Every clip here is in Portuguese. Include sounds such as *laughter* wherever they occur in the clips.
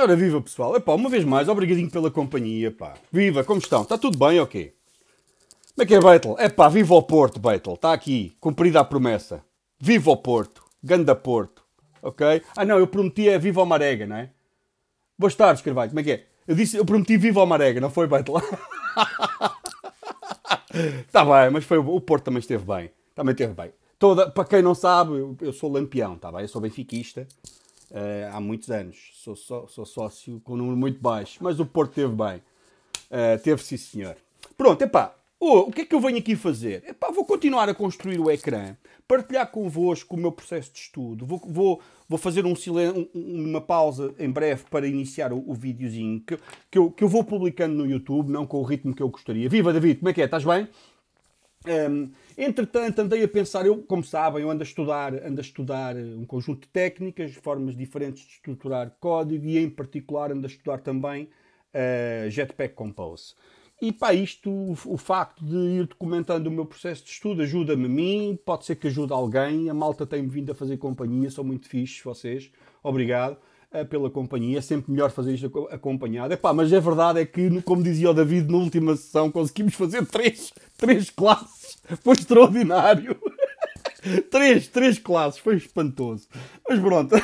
Ora, viva pessoal. Epá, uma vez mais, obrigadinho pela companhia, pá. Viva, como estão? Está tudo bem ou okay? quê? Como é que é, Beitel? Epá, viva o Porto, Beitel. Está aqui, cumprida a promessa. Viva o Porto. Ganda Porto. Ok? Ah não, eu prometi é viva o Marega, não é? Boas tardes, Carvalho. Como é que é? Eu disse, eu prometi viva o Marega, não foi, Beitel? *laughs* Está bem, mas foi, o Porto também esteve bem. Também esteve bem. Toda, para quem não sabe, eu, eu sou lampião, tá bem? Eu sou benfiquista uh, há muitos anos. Sou, sou, sou, sócio com um número muito baixo, mas o Porto teve bem. Uh, teve sim, senhor. Pronto, epá, oh, o que é que eu venho aqui fazer? Epá, vou continuar a construir o ecrã, partilhar convosco o meu processo de estudo, vou, vou, vou fazer um uma pausa em breve para iniciar o, o videozinho que, que, eu, que eu vou publicando no YouTube, não com o ritmo que eu gostaria. Viva David, como é que é? Estás bem? Um, entretanto, andei a pensar, eu, como sabem, eu ando a estudar, ando a estudar um conjunto de técnicas, formas diferentes de estruturar código e, em particular, ando a estudar também uh, Jetpack Compose. E para isto, o, o, facto de ir documentando o meu processo de estudo ajuda-me a mim, pode ser que ajude alguém. A malta tem-me vindo a fazer companhia, são muito fixes vocês. Obrigado uh, pela companhia. É sempre melhor fazer isto acompanhado. Epá, mas a verdade é que, como dizia o David na última sessão, conseguimos fazer três, três classes foi extraordinário. *laughs* três, três classes, foi espantoso. Mas pronto,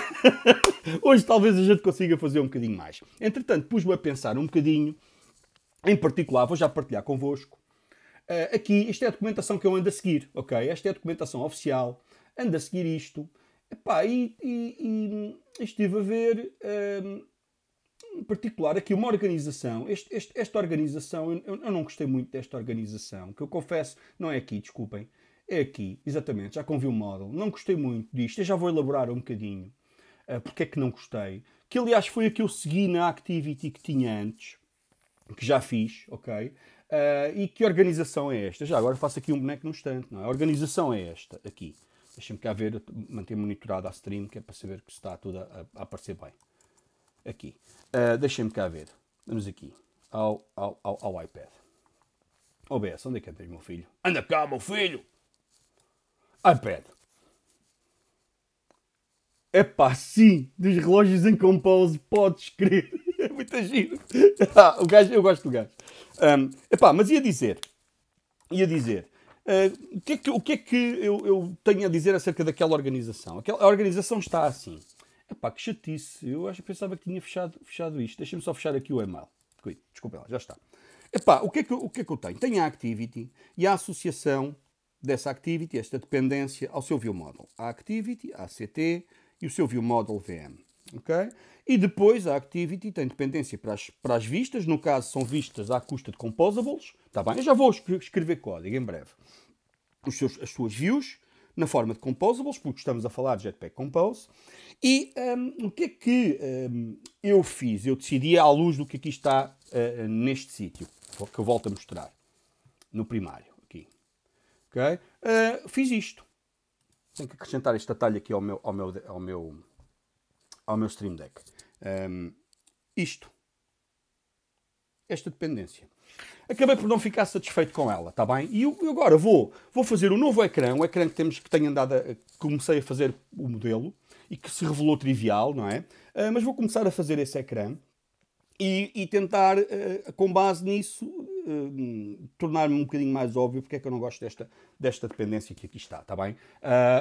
*laughs* hoje talvez a gente consiga fazer um bocadinho mais. Entretanto, pus-me a pensar um bocadinho, em particular, vou já partilhar convosco. Uh, aqui, isto é a documentação que eu ando a seguir, ok? Esta é a documentação oficial, ando a seguir isto. Epá, e, e, e estive a ver. Uh, particular, aqui uma organização, este, este, esta organização, eu, eu, não gostei muito desta organização, que eu confesso, não é aqui, desculpem, é aqui, exatamente, já convi o model, não gostei muito disto, eu já vou elaborar um bocadinho, uh, porque é que não gostei, que aliás foi a que eu segui na Activity que tinha antes, que já fiz, ok? Uh, e que organização é esta? Já agora faço aqui um boneco no instante, não é? A organização é esta, aqui. Deixa-me cá ver, manter monitorado a stream, que é para saber que está tudo a, a aparecer bem. Aqui. Uh, Deixem-me cá ver. Vamos aqui. Ao, ao, ao, ao iPad. OBS, onde é que andas, meu filho? Anda cá, meu filho! iPad. Epá, sim, dos relógios em compose, podes crer. *laughs* É muito giro. Ah, o gajo, eu gosto do gajo. Um, epá, mas ia dizer, ia dizer, uh, o, que é que, o que é que eu, eu tenho a dizer acerca daquela organização? Aquela, a organização está assim. Epá, que chatice. Eu acho que pensava que tinha fechado, fechado isto. Deixa-me só fechar aqui o e-mail. Desculpa lá, já está. Epá, o que, é que, o que é que eu tenho? Tenho a Activity e a associação dessa Activity, esta dependência, ao seu ViewModel. A Activity, a ACT e o seu ViewModel VM. Okay? E depois a Activity tem dependência para as, para as vistas, no caso são vistas à custa de composables. Está bem? Eu já vou escrever código em breve. Seus, as suas views na forma de composables, porque estamos a falar de Jetpack Compose. E um, o que é que um, eu fiz? Eu decidi à luz do que aqui está uh, neste sítio, que eu volto a mostrar, no primário, aqui. Okay? Uh, fiz isto. Tenho que acrescentar este atalho aqui ao meu, ao meu, ao meu, ao meu Stream Deck. Um, isto. Esta dependência. Acabei por não ficar satisfeito com ela, está bem? E eu, agora vou, vou fazer um novo ecrã, um ecrã que temos que tenho andado a, comecei a fazer o modelo e que se revelou trivial, não é? Uh, mas vou começar a fazer esse ecrã e, e tentar, uh, com base nisso, uh, tornar-me um bocadinho mais óbvio porque é que eu não gosto desta, desta dependência que aqui está, está bem?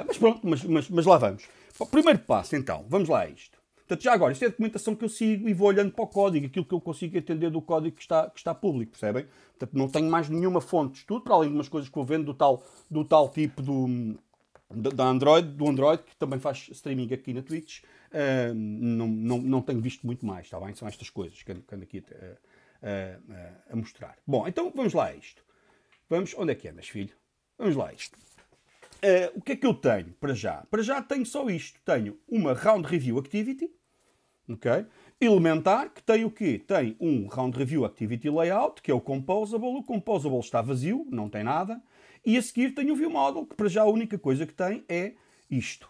mas pronto, mas, mas, mas lá vamos. Primeiro passo, então, vamos lá a isto. Portanto, já agora, isto é documentação que eu sigo e vou olhando para o código, aquilo que eu consigo entender do código que está, que está público, percebem? Portanto, não tenho mais nenhuma fonte de estudo, para além de umas coisas que vou vendo do tal, do tal tipo do, da Android, do Android, que também faz streaming aqui na Twitch. Uh, não, não, não tenho visto muito mais, está bem? São estas coisas que ando, que ando aqui a, a, a, mostrar. Bom, então vamos lá a isto. Vamos, onde é que é, meus filhos? Vamos lá a isto. Uh, o que é que eu tenho para já? Para já tenho só isto. Tenho uma Round Review Activity, ok? Elementar, que tem o quê? Tem um Round Review Activity Layout, que é o Composable. O Composable está vazio, não tem nada. E a seguir tem o View Model, que para já a única coisa que tem é isto.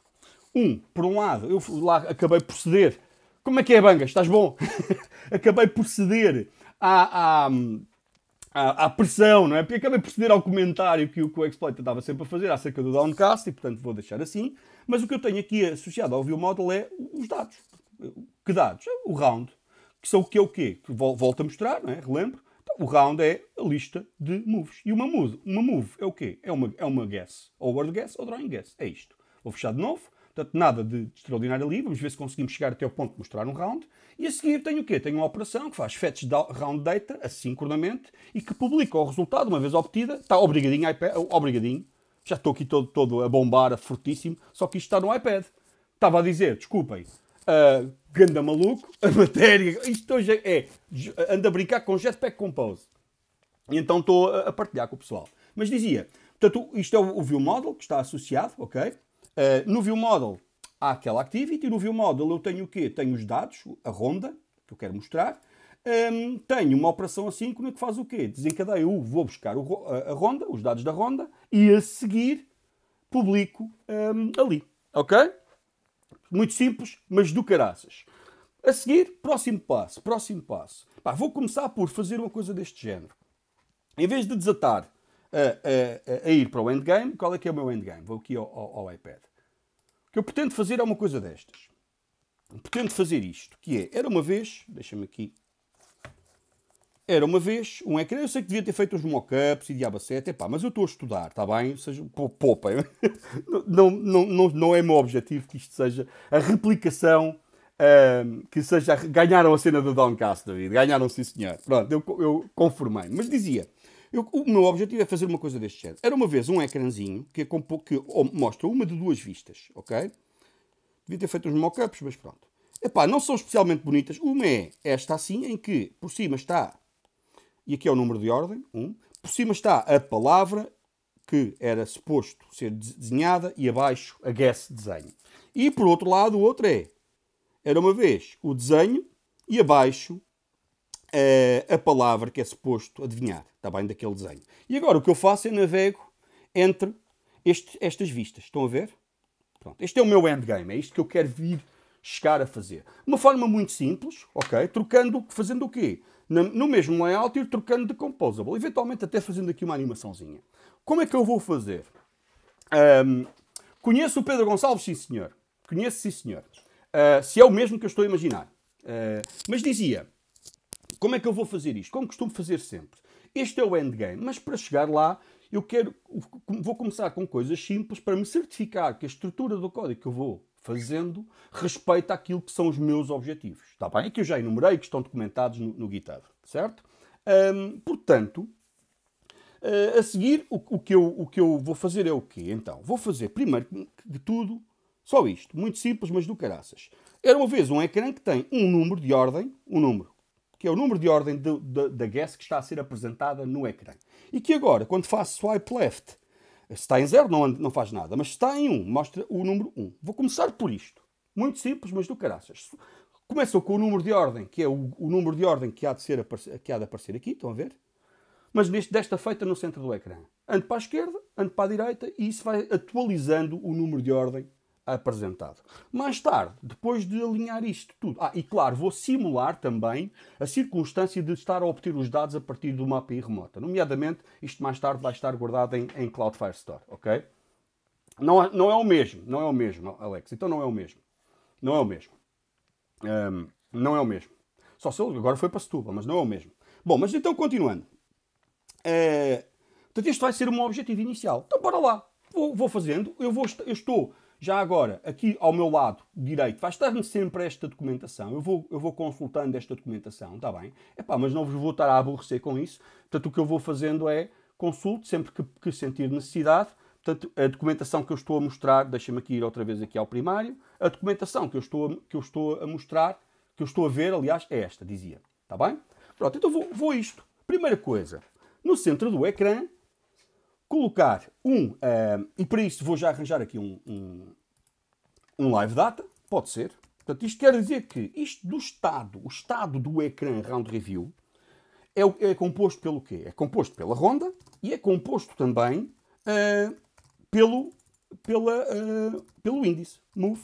Um, por um lado, eu lá acabei por ceder. Como é que é, Banga? Estás bom? *laughs* acabei por ceder à, à, à, pressão, não é? Porque acabei por ceder ao comentário que o, que o Exploit estava sempre a fazer acerca do downcast e, portanto, vou deixar assim. Mas o que eu tenho aqui associado ao view model é os dados. Que dados? O round. que são o que é o quê? Que volto a mostrar, não é? Relembro. Então, o round é a lista de moves. E uma move, uma move é o quê? É uma, é uma guess. Ou word guess ou drawing guess. É isto. Vou fechar de novo. Portanto, nada de extraordinário ali. Vamos ver se conseguimos chegar até o ponto de mostrar um round. E a seguir tenho o quê? Tenho uma operação que faz fetch round data, assincronamente, e que publica o resultado, uma vez obtida. Está obrigadinho, iPad, obrigadinho. Já estou aqui todo, todo a bombar, fortíssimo. Só que isto está no iPad. Estava a dizer, desculpem, uh, ganda maluco, a matéria. Isto hoje é, é anda a brincar com Jetpack Compose. E então estou a partilhar com o pessoal. Mas dizia, portanto, isto é o, o View Model que está associado, ok? Uh, no View Model há aquela activity, no View Model eu tenho o quê? Tenho os dados, a ronda, que eu quero mostrar. Um, tenho uma operação assíncrona que faz o quê? Desencadeio, o, vou buscar o, a, a, ronda, os dados da ronda, e a seguir publico um, ali, ok? Muito simples, mas do caraças. A seguir, próximo passo, próximo passo. Pá, vou começar por fazer uma coisa deste género. Em vez de desatar a, a, a, ir para o endgame, qual é que é o meu endgame? Vou aqui ao, ao, ao iPad. O que eu pretendo fazer é uma coisa destas. Pretendo fazer isto, que é, era uma vez, deixa-me aqui, era uma vez um ecrã, eu sei que devia ter feito os mockups e diabo 7, epá, mas eu estou a estudar, está bem? Ou seja, poupa. *laughs* não, não, não, não é meu objetivo que isto seja a replicação Uh, que seja. Ganharam a cena do Downcast, David. Ganharam, sim, senhor. Pronto, eu, eu conformei. Mas dizia: eu, o meu objetivo é fazer uma coisa deste género. Era uma vez um ecrãzinho que, é que mostra uma de duas vistas, ok? Devia ter feito uns mockups, mas pronto. Epá, não são especialmente bonitas. Uma é esta assim, em que por cima está, e aqui é o número de ordem, um, por cima está a palavra que era suposto ser desenhada e abaixo a guess desenho. E por outro lado, o outro é era uma vez o desenho e abaixo uh, a palavra que é suposto adivinhar, está bem, daquele desenho. E agora o que eu faço é navego entre este, estas vistas. Estão a ver? Pronto. Este é o meu endgame, é isto que eu quero vir chegar a fazer. Uma forma muito simples, ok? Trocando, fazendo o quê? No mesmo layout, ir trocando de composable. Eventualmente até fazendo aqui uma animaçãozinha. Como é que eu vou fazer? Um, conheço o Pedro Gonçalves, sim senhor. Conheço, sim senhor. Uh, se é o mesmo que eu estou a imaginar. Uh, mas dizia, como é que eu vou fazer isto? Como costumo fazer sempre. Este é o endgame, mas para chegar lá eu quero, vou começar com coisas simples para me certificar que a estrutura do código que eu vou fazendo respeita aquilo que são os meus objetivos. Está bem? Que eu já enumerei, que estão documentados no, no GitHub, certo? Portanto, uh, a seguir, o, o, que eu, o que eu vou fazer é o quê? Então, vou fazer, primeiro de tudo, só isto, muito simples, mas do caraças. Era uma vez um ecrã que tem um número de ordem, um número, que é o número de ordem da guess que está a ser apresentada no ecrã. E que agora, quando faço swipe left, se está em zero não, não faz nada, mas se está em 1, um, mostra o número 1. Um. Vou começar por isto. Muito simples, mas do caraças. Começam com o número de ordem, que é o, o número de ordem que há, de ser, que há de aparecer aqui, estão a ver? Mas neste, desta feita no centro do ecrã. Ando para a esquerda, ando para a direita e isso vai atualizando o número de ordem apresentado. Mais tarde, depois de alinhar isto tudo, ah, e claro, vou simular também a circunstância de estar a obter os dados a partir de uma API remota. Nomeadamente, isto mais tarde vai estar guardado em, em Cloud Firestore, ok? Não é, não é o mesmo, não é o mesmo, Alex. Então não é o mesmo. Não é o mesmo. Um, não é o mesmo. Só se ele agora foi para Setúbal, mas não é o mesmo. Bom, mas então continuando. Uh, portanto, este vai ser o meu objetivo inicial. Então bora lá. Vou, vou fazendo. Eu, vou, eu estou já agora, aqui ao meu lado direito, vai estar-me sempre esta documentação. Eu vou, eu vou consultando esta documentação, está bem? Epá, mas não vos vou estar a aborrecer com isso. Portanto, o que eu vou fazendo é consulto sempre que, que sentir necessidade. Portanto, a documentação que eu estou a mostrar, deixa-me aqui ir outra vez aqui ao primário. A documentação que eu estou a, que eu estou a mostrar, que eu estou a ver, aliás, é esta, dizia. Está bem? Pronto, então vou, vou isto. Primeira coisa, no centro do ecrã colocar um, uh, e para isso vou já arranjar aqui um, um, um, live data, pode ser. Portanto, isto quer dizer que isto do estado, o estado do ecrã round review, é, é composto pelo quê? É composto pela ronda e é composto também uh, pelo, pela, uh, pelo índice, move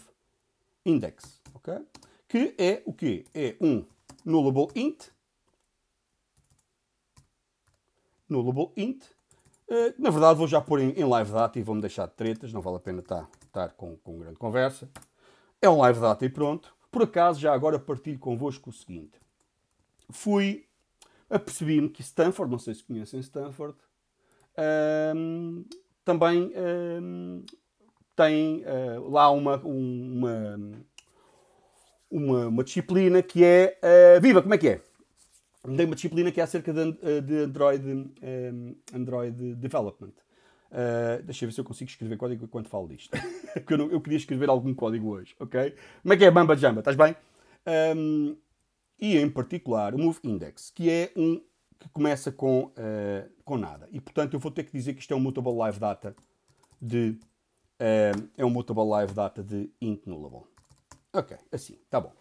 index, ok? Que é o quê? É um nullable int, nullable int, eh, na verdade, vou já pôr em, live data e vou-me deixar de tretas, não vale a pena estar, com, com grande conversa. É um live data e pronto. Por acaso, já agora partilho convosco o seguinte. fui, apercebi-me que Stanford, não sei se conhecem Stanford, um, também um, tem uh, lá uma, uma, uma, uma, disciplina que é. Uh, viva, como é que é? Tem uma disciplina que é acerca de, eh, de Android, um, Android Development. Uh, deixa eu ver se eu consigo escrever código enquanto falo disto. *laughs* Porque eu, eu, queria escrever algum código hoje, ok? Como é que é Bamba Jamba? Estás bem? Um, e em particular o Move Index, que é um que começa com, uh, com nada. E portanto eu vou ter que dizer que isto é um mutable live data de. Uh, é um mutable live data de int nullable. Ok, assim, tá bom.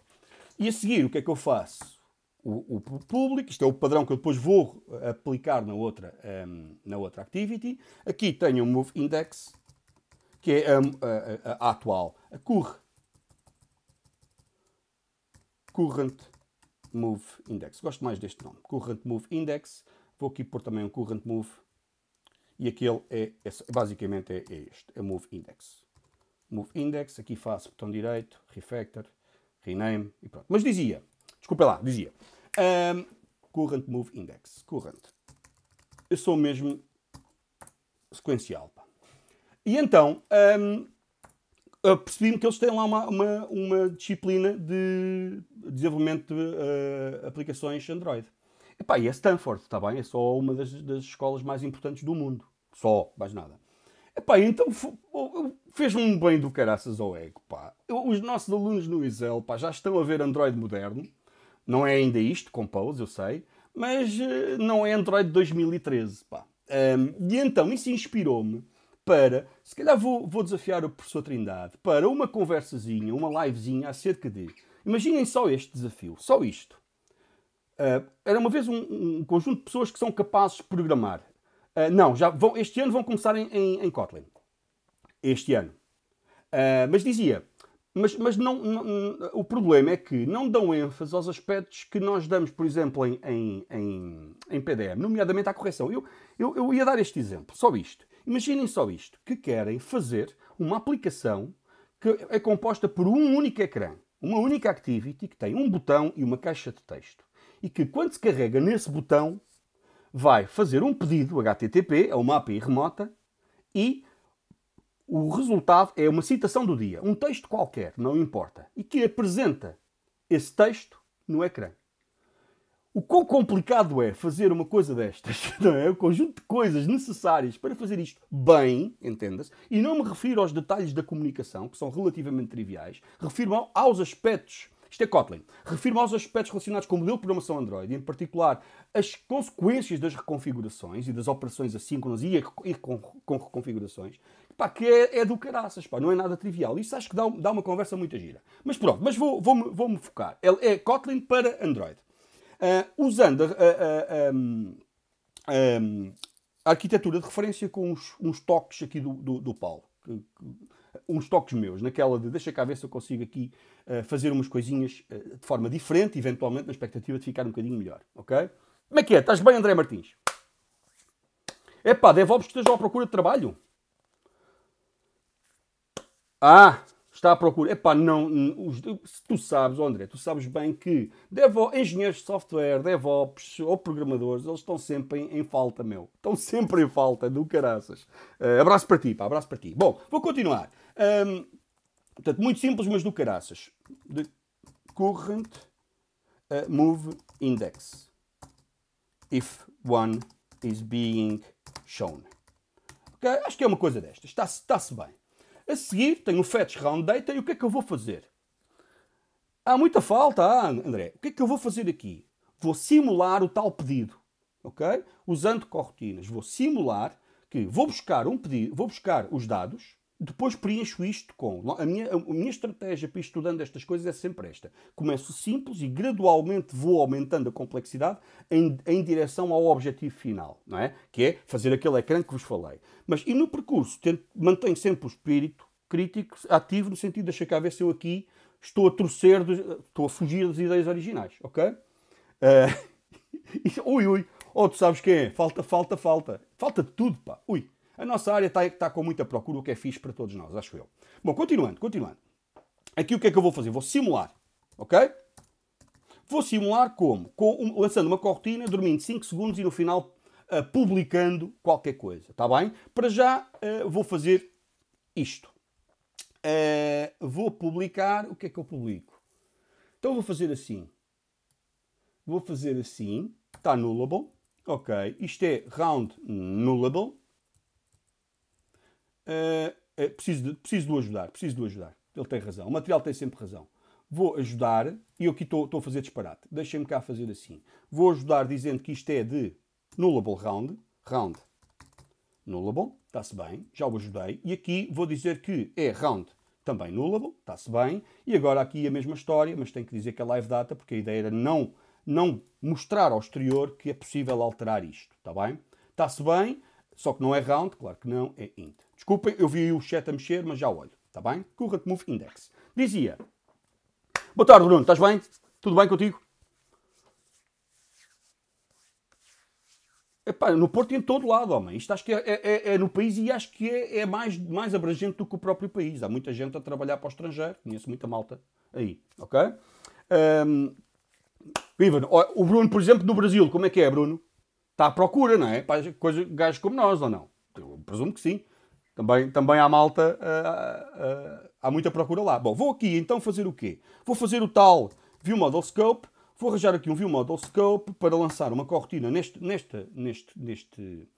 E a seguir, o que é que eu faço? O, o público, isto é o padrão que eu depois vou aplicar na outra, um, ehm, na outra activity. Aqui tenho o move index, que é a, a, a, atual, a curr, current move index. Gosto mais deste nome, current move index. Vou aqui pôr também um current move e aquele é, é basicamente é, é este, é move index. Move index, aqui faço botão direito, refactor, rename e pronto. Mas dizia, desculpa lá, dizia, um, current move index, current. Eu sou mesmo sequencial. Pá. E então, um, percebi-me que eles têm lá uma, uma, uma disciplina de desenvolvimento de uh, aplicações Android. Epá, e é Stanford, está bem? É só uma das, das escolas mais importantes do mundo. Só, mais nada. Epá, então fez-me bem do caraças ao ego. Pá. Os nossos alunos no Isel pá, já estão a ver Android moderno. Não é ainda isto, Compose, eu sei. Mas uh, não é Android 2013. Pá. Um, e então isso inspirou-me para, se calhar vou, vou desafiar o professor Trindade, para uma conversazinha, uma livezinha acerca de. Imaginem só este desafio, só isto. Uh, era uma vez um, um, conjunto de pessoas que são capazes de programar. Uh, não, já vão, este ano vão começar em, em, em Kotlin. Este ano. Uh, mas dizia, mas, mas não, não, o problema é que não dão ênfase aos aspectos que nós damos, por exemplo, em, em, em, em PDM, nomeadamente à correção. Eu, eu, eu ia dar este exemplo, só isto. Imaginem só isto, que querem fazer uma aplicação que é composta por um único ecrã, uma única activity que tem um botão e uma caixa de texto. E que quando se carrega nesse botão, vai fazer um pedido HTTP a uma API remota e o resultado é uma citação do dia, um texto qualquer, não importa, e que apresenta esse texto no ecrã. O quão complicado é fazer uma coisa destas, *laughs* não é? O conjunto de coisas necessárias para fazer isto bem, entenda-se, e não me refiro aos detalhes da comunicação, que são relativamente triviais, refiro aos aspectos, isto é Kotlin, refiro aos aspectos relacionados com o modelo de programação Android, em particular as consequências das reconfigurações e das operações assíncronas e, com, reconfigurações, pá, que é, é, do caraças, pá, não é nada trivial. Isso acho que dá, dá uma conversa muito gira. Mas pronto, mas vou-me vou, vou focar. É, é Kotlin para Android. Uh, usando a, a, a, a, arquitetura de referência com uns, uns toques aqui do, do, do Paulo. Que, que, uns toques meus, naquela de deixa cá ver se eu consigo aqui uh, fazer umas coisinhas uh, de forma diferente, eventualmente na expectativa de ficar um bocadinho melhor, ok? Como é que é? Estás bem, André Martins? É pá, DevOps que estejam à procura de trabalho? Ah, está à procura. Epá, não, tu sabes, André, tu sabes bem que devo, engenheiros de software, DevOps ou programadores, eles estão sempre em, em falta, meu. Estão sempre em falta, do caraças. Uh, abraço para ti, pá, abraço para ti. Bom, vou continuar. Um, portanto, muito simples, mas do caraças. The current uh, move index. If one is being shown. Okay? Acho que é uma coisa destas. Está-se está bem. A seguir, tenho o fetch round data e o que é que eu vou fazer? Há muita falta, ah, André. O que é que eu vou fazer aqui? Vou simular o tal pedido, ok? Usando corretinas. Vou simular que vou buscar um pedido, vou buscar os dados, depois preencho isto com. A minha, a minha estratégia para ir estudando estas coisas é sempre esta. Começo simples e gradualmente vou aumentando a complexidade em, em direção ao objetivo final, não é? Que é fazer aquele ecrã que vos falei. Mas e no percurso tento, mantenho sempre o espírito crítico ativo no sentido de deixar cá ver se eu aqui estou a torcer, estou a fugir das ideias originais, ok? Uh, *laughs* ui, ui, oh, tu sabes quem é? Falta, falta, falta. Falta de tudo, pá. Ui. A nossa área está, está com muita procura, o que é fixe para todos nós, acho eu. Bom, continuando, continuando. Aqui o que é que eu vou fazer? Vou simular, ok? Vou simular como? Com, um, lançando uma cortina, dormindo 5 segundos e no final uh, publicando qualquer coisa. Está bem? Para já uh, vou fazer isto. Uh, vou publicar. O que é que eu publico? Então vou fazer assim. Vou fazer assim. Está nullable. Ok. Isto é round nullable. Uh, preciso, de, preciso de o ajudar. Preciso de o ajudar. Ele tem razão. O material tem sempre razão. Vou ajudar. E eu aqui estou a fazer disparate. Deixem-me cá fazer assim. Vou ajudar dizendo que isto é de nullable round. Round nullable. Está-se bem. Já o ajudei. E aqui vou dizer que é round também nullable. Está-se bem. E agora aqui a mesma história. Mas tenho que dizer que é live data. Porque a ideia era não não mostrar ao exterior que é possível alterar isto, está bem? Está-se bem, só que não é round, claro que não, é int. Desculpem, eu vi o chat a mexer, mas já olho, está bem? Current Move Index. Dizia, boa tarde Bruno, estás bem? Tudo bem contigo? Epá, no Porto e em todo lado, homem. Isto acho que é, é, é, no país e acho que é, é, mais, mais abrangente do que o próprio país. Há muita gente a trabalhar para o estrangeiro. Conheço muita malta aí, ok? Um, Viva. O Bruno, por exemplo, no Brasil, como é que é, Bruno? Está à procura, não é? Para coisa, gajos como nós, ou não? Eu presumo que sim. Também, também há malta, uh, uh, há muita procura lá. Bom, vou aqui então fazer o quê? Vou fazer o tal View Model Scope, vou arranjar aqui um View Model Scope para lançar uma cortina neste, neste, neste, neste,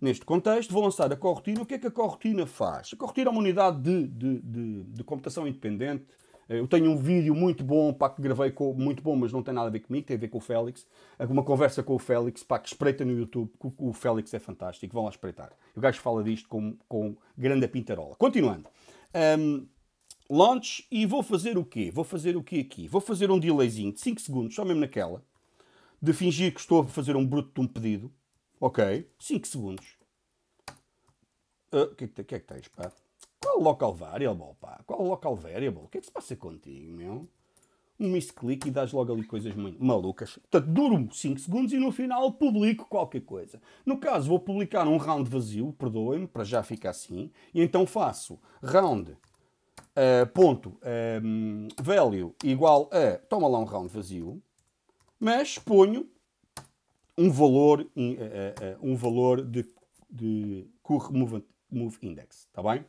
neste contexto. Vou lançar a cortina. O que é que a cortina faz? A cortina é uma unidade de, de, de, de computação independente eu tenho um vídeo muito bom, pá, que gravei com, muito bom, mas não tem nada a ver comigo, tem a ver com o Félix. Uma conversa com o Félix, pá, que espreita no YouTube, que o Félix é fantástico, vão lá espreitar. O gajo fala disto com, com grande pintarola. Continuando. Um, launch e vou fazer o quê? Vou fazer o quê aqui? Vou fazer um delayzinho de 5 segundos, só mesmo naquela, de fingir que estou a fazer um bruto de um pedido. Ok? 5 segundos. Ah, o uh, que, que, que é que tens, pá? Qual local variable, pá? Qual local variable? O que é que se passa contigo, meu? Um misclick e dás logo ali coisas muito malucas. Portanto, duro 5 segundos e no final publico qualquer coisa. No caso, vou publicar um round vazio, perdoem-me, para já ficar assim. E então faço round uh, ponto um, value igual a, toma lá um round vazio, mas ponho um valor, uh, uh, um valor de, de move, move index, está bem?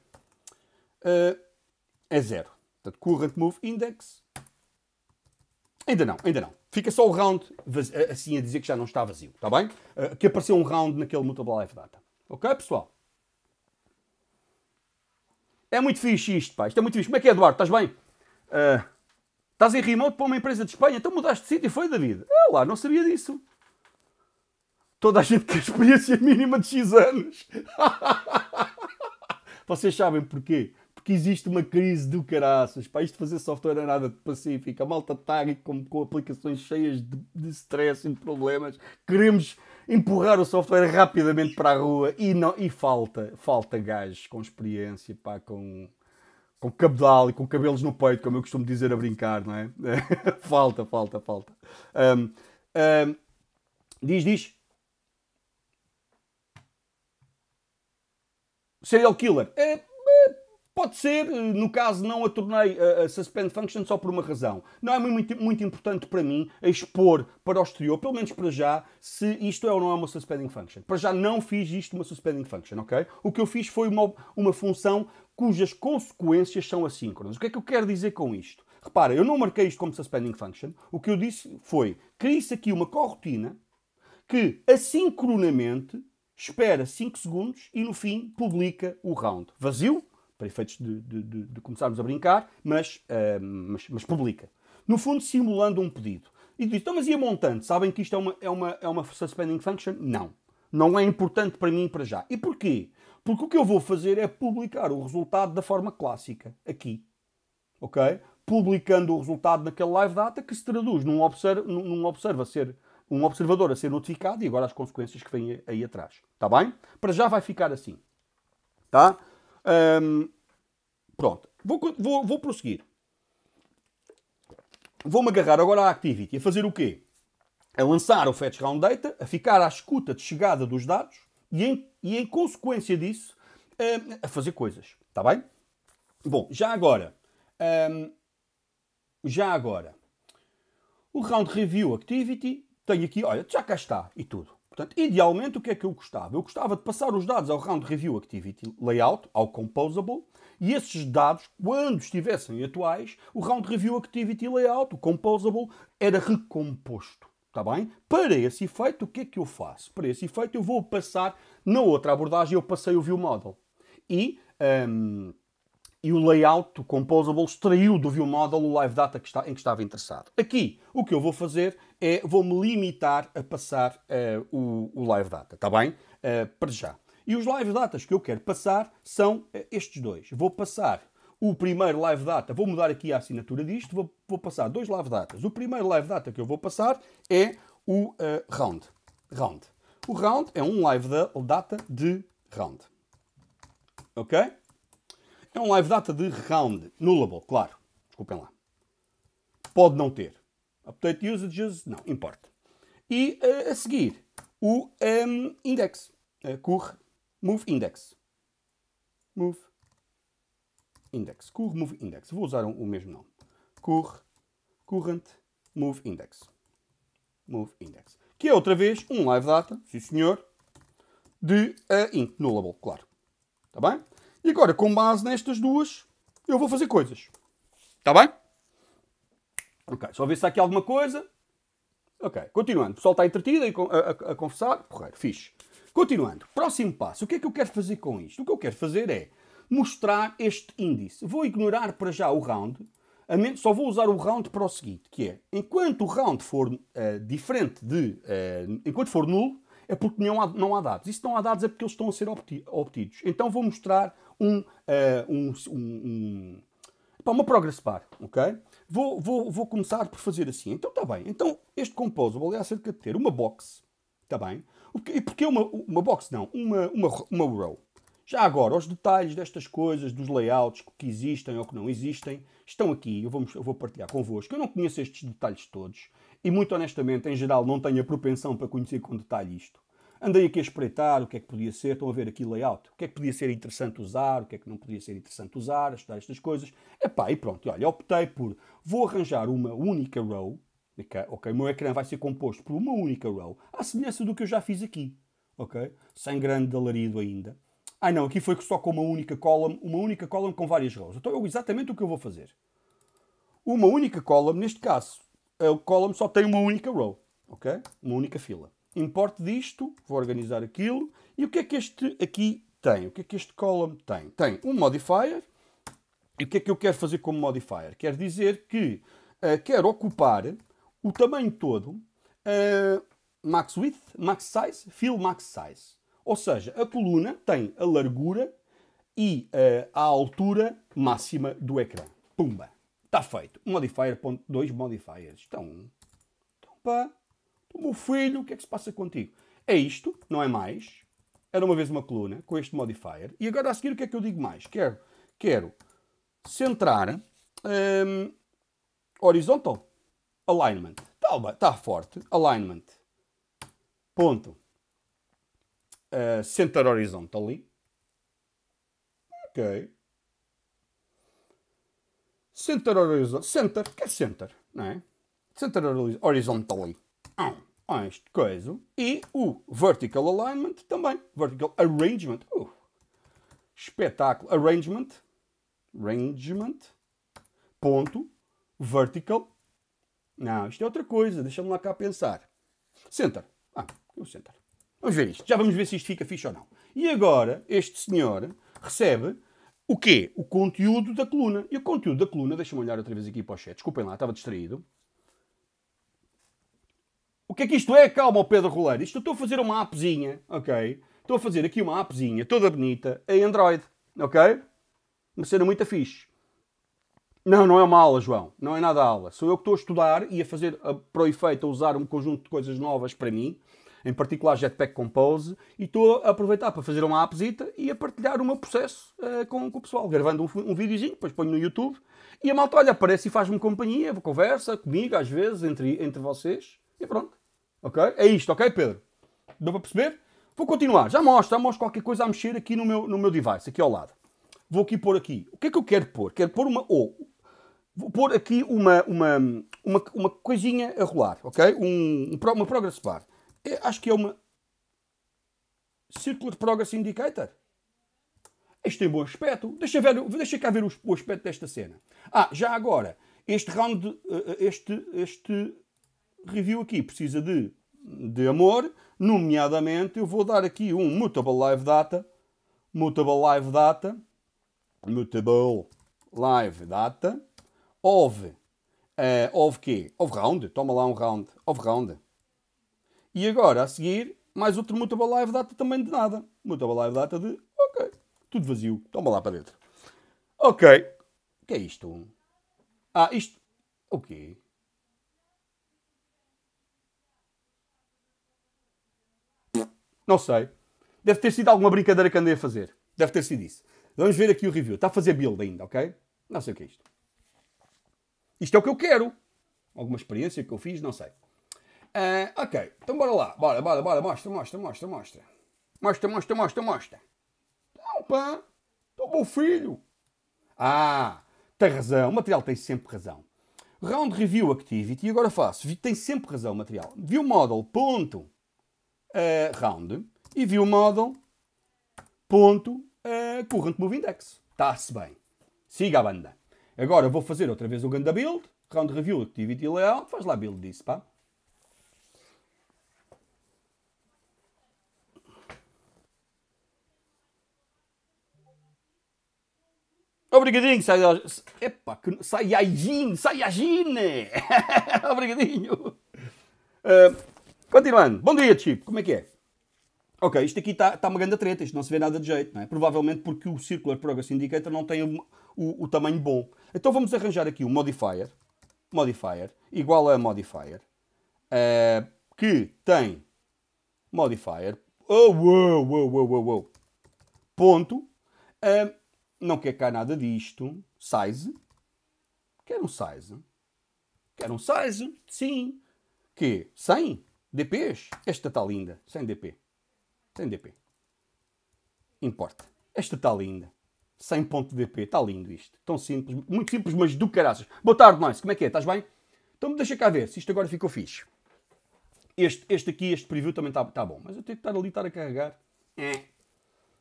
Uh, é zero. Portanto, current move index. Ainda não, ainda não. Fica só o round eh, assim a dizer que já não está vazio, está bem? Uh, que apareceu um round naquele mutable live data. Ok, pessoal? É muito fixe isto, pá. Isto é muito fixe. Como é que é, Eduardo? Estás bem? Uh, estás em remote para uma empresa de Espanha? Então mudaste de sítio e foi, David? É lá, não sabia disso. Toda a gente quer experiência mínima de X anos. *laughs* Vocês sabem porquê? Porque existe uma crise do caraças. Pá, isto fazer software é nada de pacífico. A malta está com, com aplicações cheias de, de stress e de problemas. Queremos empurrar o software rapidamente para a rua e, não, e falta, falta gajos com experiência, pá, com, com cabedal e com cabelos no peito, como eu costumo dizer a brincar, não é? *laughs* falta, falta, falta. Um, um, diz, diz. Serial killer. É, Pode ser, eh, no caso, não a tornei a, a suspend function só por uma razão. Não é muito, muito importante para mim expor para o exterior, pelo menos para já, se isto é ou não é uma suspending function. Para já não fiz isto uma suspending function, ok? O que eu fiz foi uma, uma função cujas consequências são assíncronas. O que é que eu quero dizer com isto? Repara, eu não marquei isto como suspending function. O que eu disse foi, crie-se aqui uma corrotina que assincronamente espera 5 segundos e no fim publica o round. Vazio, para efeitos de, de, de, de começarmos a brincar, mas, uh, mas, mas, publica. No fundo, simulando um pedido. E diz, então, mas e a montante? Sabem que isto é uma, é, uma, é uma suspending function? Não. Não é importante para mim para já. E porquê? Porque o que eu vou fazer é publicar o resultado da forma clássica, aqui. Ok? Publicando o resultado naquele live data que se traduz num, observ num observa ser um observador a ser notificado e agora as consequências que vêm aí atrás. Está bem? Para já vai ficar assim. Tá? Um, pronto, vou, vou, vou prosseguir. Vou-me agarrar agora à Activity, a fazer o quê? A lançar o Fetch Round Data, a ficar à escuta de chegada dos dados e, em, e em consequência disso, um, a fazer coisas. Está bem? Bom, já agora, um, já agora, O Round Review Activity, tenho aqui, olha, já cá está e tudo. Portanto, idealmente, o que é que eu gostava? Eu gostava de passar os dados ao Round Review Activity Layout, ao Composable, e esses dados, quando estivessem atuais, o Round Review Activity Layout, o Composable, era recomposto. Está bem? Para esse efeito, o que é que eu faço? Para esse efeito, eu vou passar na outra abordagem, eu passei o View Model. E, um, e o layout, o Composable, extraiu do View Model o Live Data que está, em que estava interessado. Aqui, o que eu vou fazer é, vou-me limitar a passar uh, o, o, Live Data. Está bem? Uh, para já. E os Live Datas que eu quero passar são uh, estes dois. Vou passar o primeiro live data, vou mudar aqui a assinatura disto, vou, vou passar dois live datas. O primeiro live data que eu vou passar é o round. round. O round é um live data de round. Ok? É um live data de round. Nullable, claro. Desculpem lá. Pode não ter. Update usages, não, importa. E uh, a seguir, o um, index. Uh, move index. Move index. Cur move index. Vou usar o mesmo nome. Cur current move index. Move index. Que é outra vez um live data, sim senhor, de uh, int nullable, claro. Está bem? E agora, com base nestas duas, eu vou fazer coisas. Está bem? Ok, só ver se há aqui alguma coisa. Ok, continuando. O pessoal está entretido a, a, a conversar. Porreiro, fixe. Continuando. Próximo passo. O que é que eu quero fazer com isto? O que eu quero fazer é mostrar este índice. Vou ignorar para já o round, só vou usar o round para o seguinte, que é, enquanto o round for uh, diferente de, uh, enquanto for nulo, é porque não há, não há dados. E se não há dados é porque eles estão a ser obtidos. Então vou mostrar um, uh, um, um, um uma progress bar, ok? Vou, vou, vou começar por fazer assim. Então está bem. Então este composable é acerca de ter uma box, está bem? E porque uma, uma box não, uma, uma, uma row. Já agora, os detalhes destas coisas, dos layouts que existem ou que não existem, estão aqui. Eu vou, eu vou partilhar convosco. Eu não conheço estes detalhes todos e, muito honestamente, em geral, não tenho a propensão para conhecer com detalhe isto. Andei aqui a espreitar o que é que podia ser, estão a ver aqui layout, o que é que podia ser interessante usar, o que é que não podia ser interessante usar, a estudar estas coisas. Epá, e pronto, olha, optei por, vou arranjar uma única row, ok, o meu ecrã vai ser composto por uma única row, à semelhança do que eu já fiz aqui, ok, sem grande alarido ainda. Ah não, aqui foi só com uma única column, uma única column com várias rows. Então é exatamente o que eu vou fazer. Uma única column, neste caso, a column só tem uma única row, ok? Uma única fila. Importo disto, vou organizar aquilo. E o que é que este aqui tem? O que é que este column tem? Tem um modifier. E o que é que eu quero fazer como modifier? Quer dizer que uh, quero ocupar o tamanho todo, uh, max width, max size, fill max size. Ou seja, a coluna tem a largura e uh, a altura máxima do ecrã. Pumba! Está feito. Modifier, dois modifiers. Então, então pá, o meu filho, o que é que se passa contigo? É isto, não é mais. Era uma vez uma coluna com este modifier. E agora a seguir o que é que eu digo mais? Quero, quero centrar um, horizontal alignment. Está tá forte. Alignment. Ponto uh, center horizontally. Ok. Center horizontal. Center, que é center, não é? Center horizontally. Ah, ah, este coisa. E o vertical alignment também. Vertical arrangement. Uh, espetáculo. Arrangement. Arrangement. Ponto. Vertical. Não, isto é outra coisa. Deixa-me lá cá pensar. Center. Ah, o center. Vamos ver isto. Já vamos ver se isto fica fixe ou não. E agora, este senhor recebe o quê? O conteúdo da coluna. E o conteúdo da coluna, deixa-me olhar outra vez aqui para o chat. Desculpem lá, estava distraído. O que é que isto é? Calma, Pedro Roleiro. Isto estou a fazer uma appzinha, ok? Estou a fazer aqui uma appzinha toda bonita em Android, ok? Uma cena muito fixe. Não, não é uma aula, João. Não é nada aula. Sou eu que estou a estudar e a fazer, a, para o efeito, a usar um conjunto de coisas novas para mim em particular Jetpack Compose, e estou a aproveitar para fazer uma appzita e a partilhar o meu processo uh, com, com, o pessoal, gravando um, um videozinho, depois ponho no YouTube, e a malta, olha, aparece e faz-me companhia, conversa comigo, às vezes, entre, entre vocês, e pronto. Ok? É isto, ok, Pedro? Deu para perceber? Vou continuar. Já mostro, já mostro qualquer coisa a mexer aqui no meu, no meu device, aqui ao lado. Vou aqui pôr aqui. O que é que eu quero pôr? Quero pôr uma O. vou pôr aqui uma, uma, uma, uma coisinha a rolar, ok? Um, um uma progress bar. É, acho que é uma Circular Progress Indicator. Isto tem bom aspecto. Deixa, ver, deixa cá ver o, o aspecto desta cena. Ah, já agora, este round, eh, este, este review aqui precisa de, de amor, nomeadamente eu vou dar aqui um Mutable Live Data, Mutable Live Data, Mutable Live Data, of, uh, of quê? Of round, toma lá um round, of round. E agora, a seguir, mais outro Mutable Live Data também de nada. Mutable Live Data de, ok, tudo vazio, toma lá para dentro. Ok, o que é isto? Ah, isto, o quê? Não sei. Deve ter sido alguma brincadeira que andei a fazer. Deve ter sido isso. Vamos ver aqui o review. Está a fazer build ainda, ok? Não sei o que é isto. Isto é o que eu quero. Alguma experiência que eu fiz, não sei. Uh, ok, então bora lá. Bora, bora, bora. Mostra, mostra, mostra, mostra. Mostra, mostra, mostra, mostra. Não, pá. Estou bom filho. Ah, tem razão. O material tem sempre razão. Round Review Activity. Agora faço. Tem sempre razão o material. View Model. Ponto. Uh, round. E View Model. Ponto. Uh, current Move Index. Está-se bem. Siga a banda. Agora vou fazer outra vez o Ganda Build. Round Review Activity Layout. Faz lá build disso, pá. Obrigadinho, Epa, que... Saiyajin, Saiyajin! *laughs* Obrigadinho! Uh, continuando. Bom dia, Chip. Como é que é? Ok, isto aqui está tá uma grande treta. Isto não se vê nada de jeito, não é? Provavelmente porque o Circular Progress Indicator não tem o, o, o tamanho bom. Então vamos arranjar aqui um modifier. Modifier. Igual a modifier. Uh, que tem modifier. Oh, wow, wow, wow, wow, wow. Ponto. Uh, não quer cá nada disto. Size. Quer um size. Quer um size. Sim. Que? 100 DPs? Esta está linda. 100 DP. 100 DP. Importa. Esta está linda. 100 ponto DP. Está lindo isto. Tão simples. Muito simples, mas do caraças. Boa tarde, nós. Como é que é? Estás bem? Então deixa cá ver se isto agora ficou fixe. Este, este aqui, este preview também está tá bom. Mas eu tenho que estar ali, estar a carregar. É.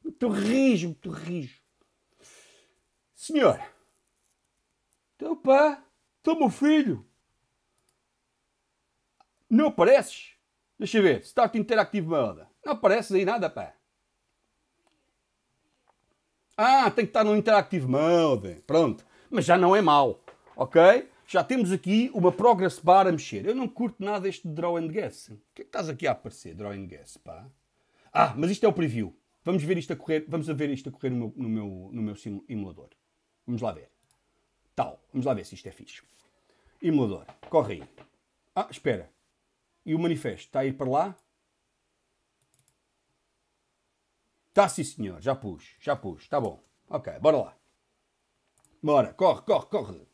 Muito rijo, muito rijo. Senhor, teu pá, teu meu filho. Não apareces? Deixa eu ver. Start Interactive Mode. Não apareces aí nada, pá. Ah, tem que estar no Interactive Mode. Pronto. Mas já não é mau. Ok? Já temos aqui uma Progress Bar a mexer. Eu não curto nada este Draw and Guess. O que é que estás aqui a aparecer, Draw and Guess, pá? Ah, mas isto é o preview. Vamos ver isto a correr, vamos ver isto a correr no meu, no meu, no meu simulador. Vamos lá ver. Tal. Vamos lá ver se isto é fixe. Emulador. Corre aí. Ah, espera. E o manifesto? Está a ir para lá? Está sim, senhor. Já pus. Já pus. Está bom. Ok, bora lá. Bora. Corre, corre, corre.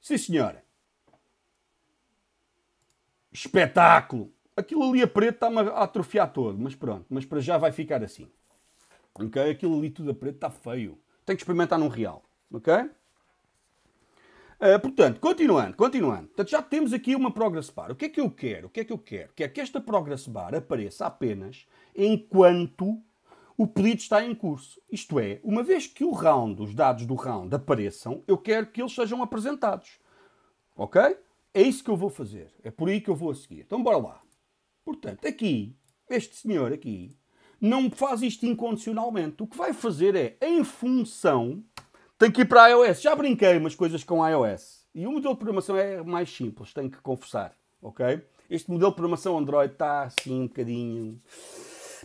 Sim, senhora. Espetáculo. Aquilo ali a preto está-me a atrofiar todo. Mas pronto. Mas para já vai ficar assim. Ok? Aquilo ali tudo a preto está feio tem que experimentar num real. Ok? Uh, portanto, continuando, continuando. Portanto, já temos aqui uma Progress Bar. O que é que eu quero? O que é que eu quero? Quero que esta Progress Bar apareça apenas enquanto o pedido está em curso. Isto é, uma vez que o round, os dados do round apareçam, eu quero que eles sejam apresentados. Ok? É isso que eu vou fazer. É por aí que eu vou a seguir. Então, bora lá. Portanto, aqui, este senhor aqui, não faz isto incondicionalmente. O que vai fazer é, em função, tem que ir para a iOS. Já brinquei umas coisas com a iOS. E o modelo de programação é mais simples, tenho que confessar. Ok? Este modelo de programação Android está assim um bocadinho.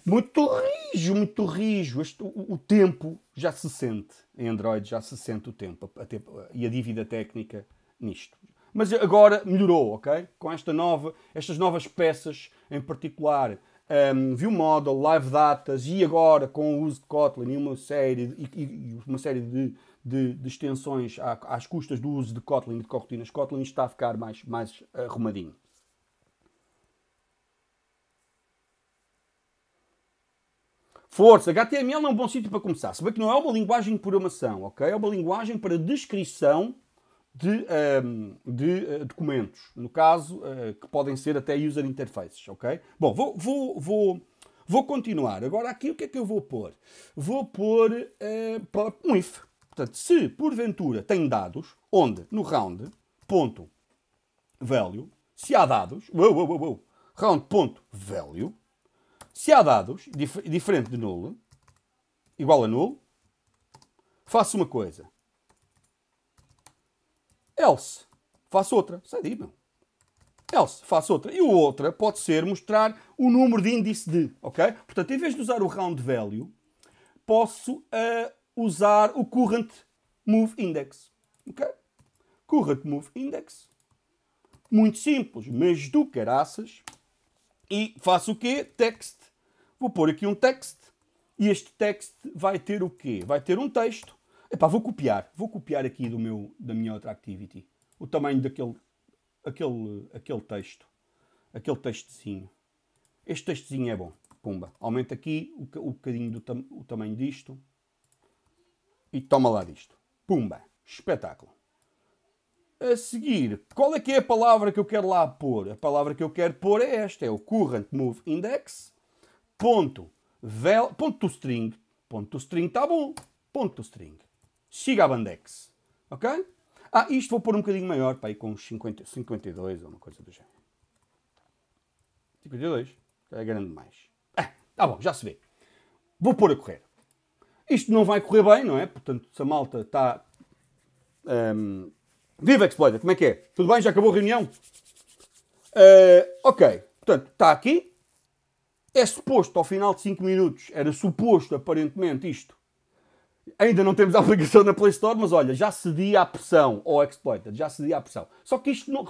Muito rijo, muito rijo. Este, o, o, tempo já se sente. Em Android já se sente o tempo. A, a, e a dívida técnica nisto. Mas agora melhorou, ok? Com esta nova, estas novas peças, em particular um, View Model, Live Datas e agora com o uso de Kotlin e uma série, e, e uma série de, de, de extensões às custas do uso de Kotlin e de cortinas Kotlin, está a ficar mais, mais arrumadinho. Força, HTML é um bom sítio para começar. Se bem que não é uma linguagem de programação, ok? É uma linguagem para descrição de, um, de uh, documentos, no caso, uh, que podem ser até user interfaces, ok? Bom, vou, vou, vou, vou continuar. Agora aqui o que é que eu vou pôr? Vou pôr uh, um if. Portanto, se porventura tem dados, onde no round, ponto, value, se há dados, uou, uou, uou, round, ponto, value, se há dados, dif diferente de null, igual a null, faço uma coisa. Else, faço outra. Sai daí, meu. Else, faço outra. E o outra pode ser mostrar o número de índice de, ok? Portanto, em vez de usar o round value, posso uh, usar o current move index, ok? Current move index. Muito simples, mas do caraças. E faço o quê? Text. Vou pôr aqui um text. E este text vai ter o quê? Vai ter um texto Epá, vou copiar. Vou copiar aqui do meu, da minha outra activity. O tamanho daquele aquele, aquele texto. Aquele textozinho. Este textozinho é bom. Pumba. Aumenta aqui o, o bocadinho do tam, o tamanho disto. E toma lá disto. Pumba. Espetáculo. A seguir, qual é que é a palavra que eu quero lá pôr? A palavra que eu quero pôr é esta. É o current move index. Ponto. Vel, ponto to string. Ponto to string está bom. Ponto to string. Gigabandex. Ok? Ah, isto vou pôr um bocadinho maior, para ir com uns 50, 52 ou uma coisa do género. 52? É grande demais. Ah, tá bom, já se vê. Vou pôr a correr. Isto não vai correr bem, não é? Portanto, se a malta está... Um, Viva Exploiter, como é que é? Tudo bem? Já acabou a reunião? Uh, ok, portanto, está aqui. É suposto, ao final de 5 minutos, era suposto, aparentemente, isto Ainda não temos *laughs* a aplicação na Play Store, mas olha, já cedi à pressão, ou Exploited, já cedi à pressão. Só que isto, não,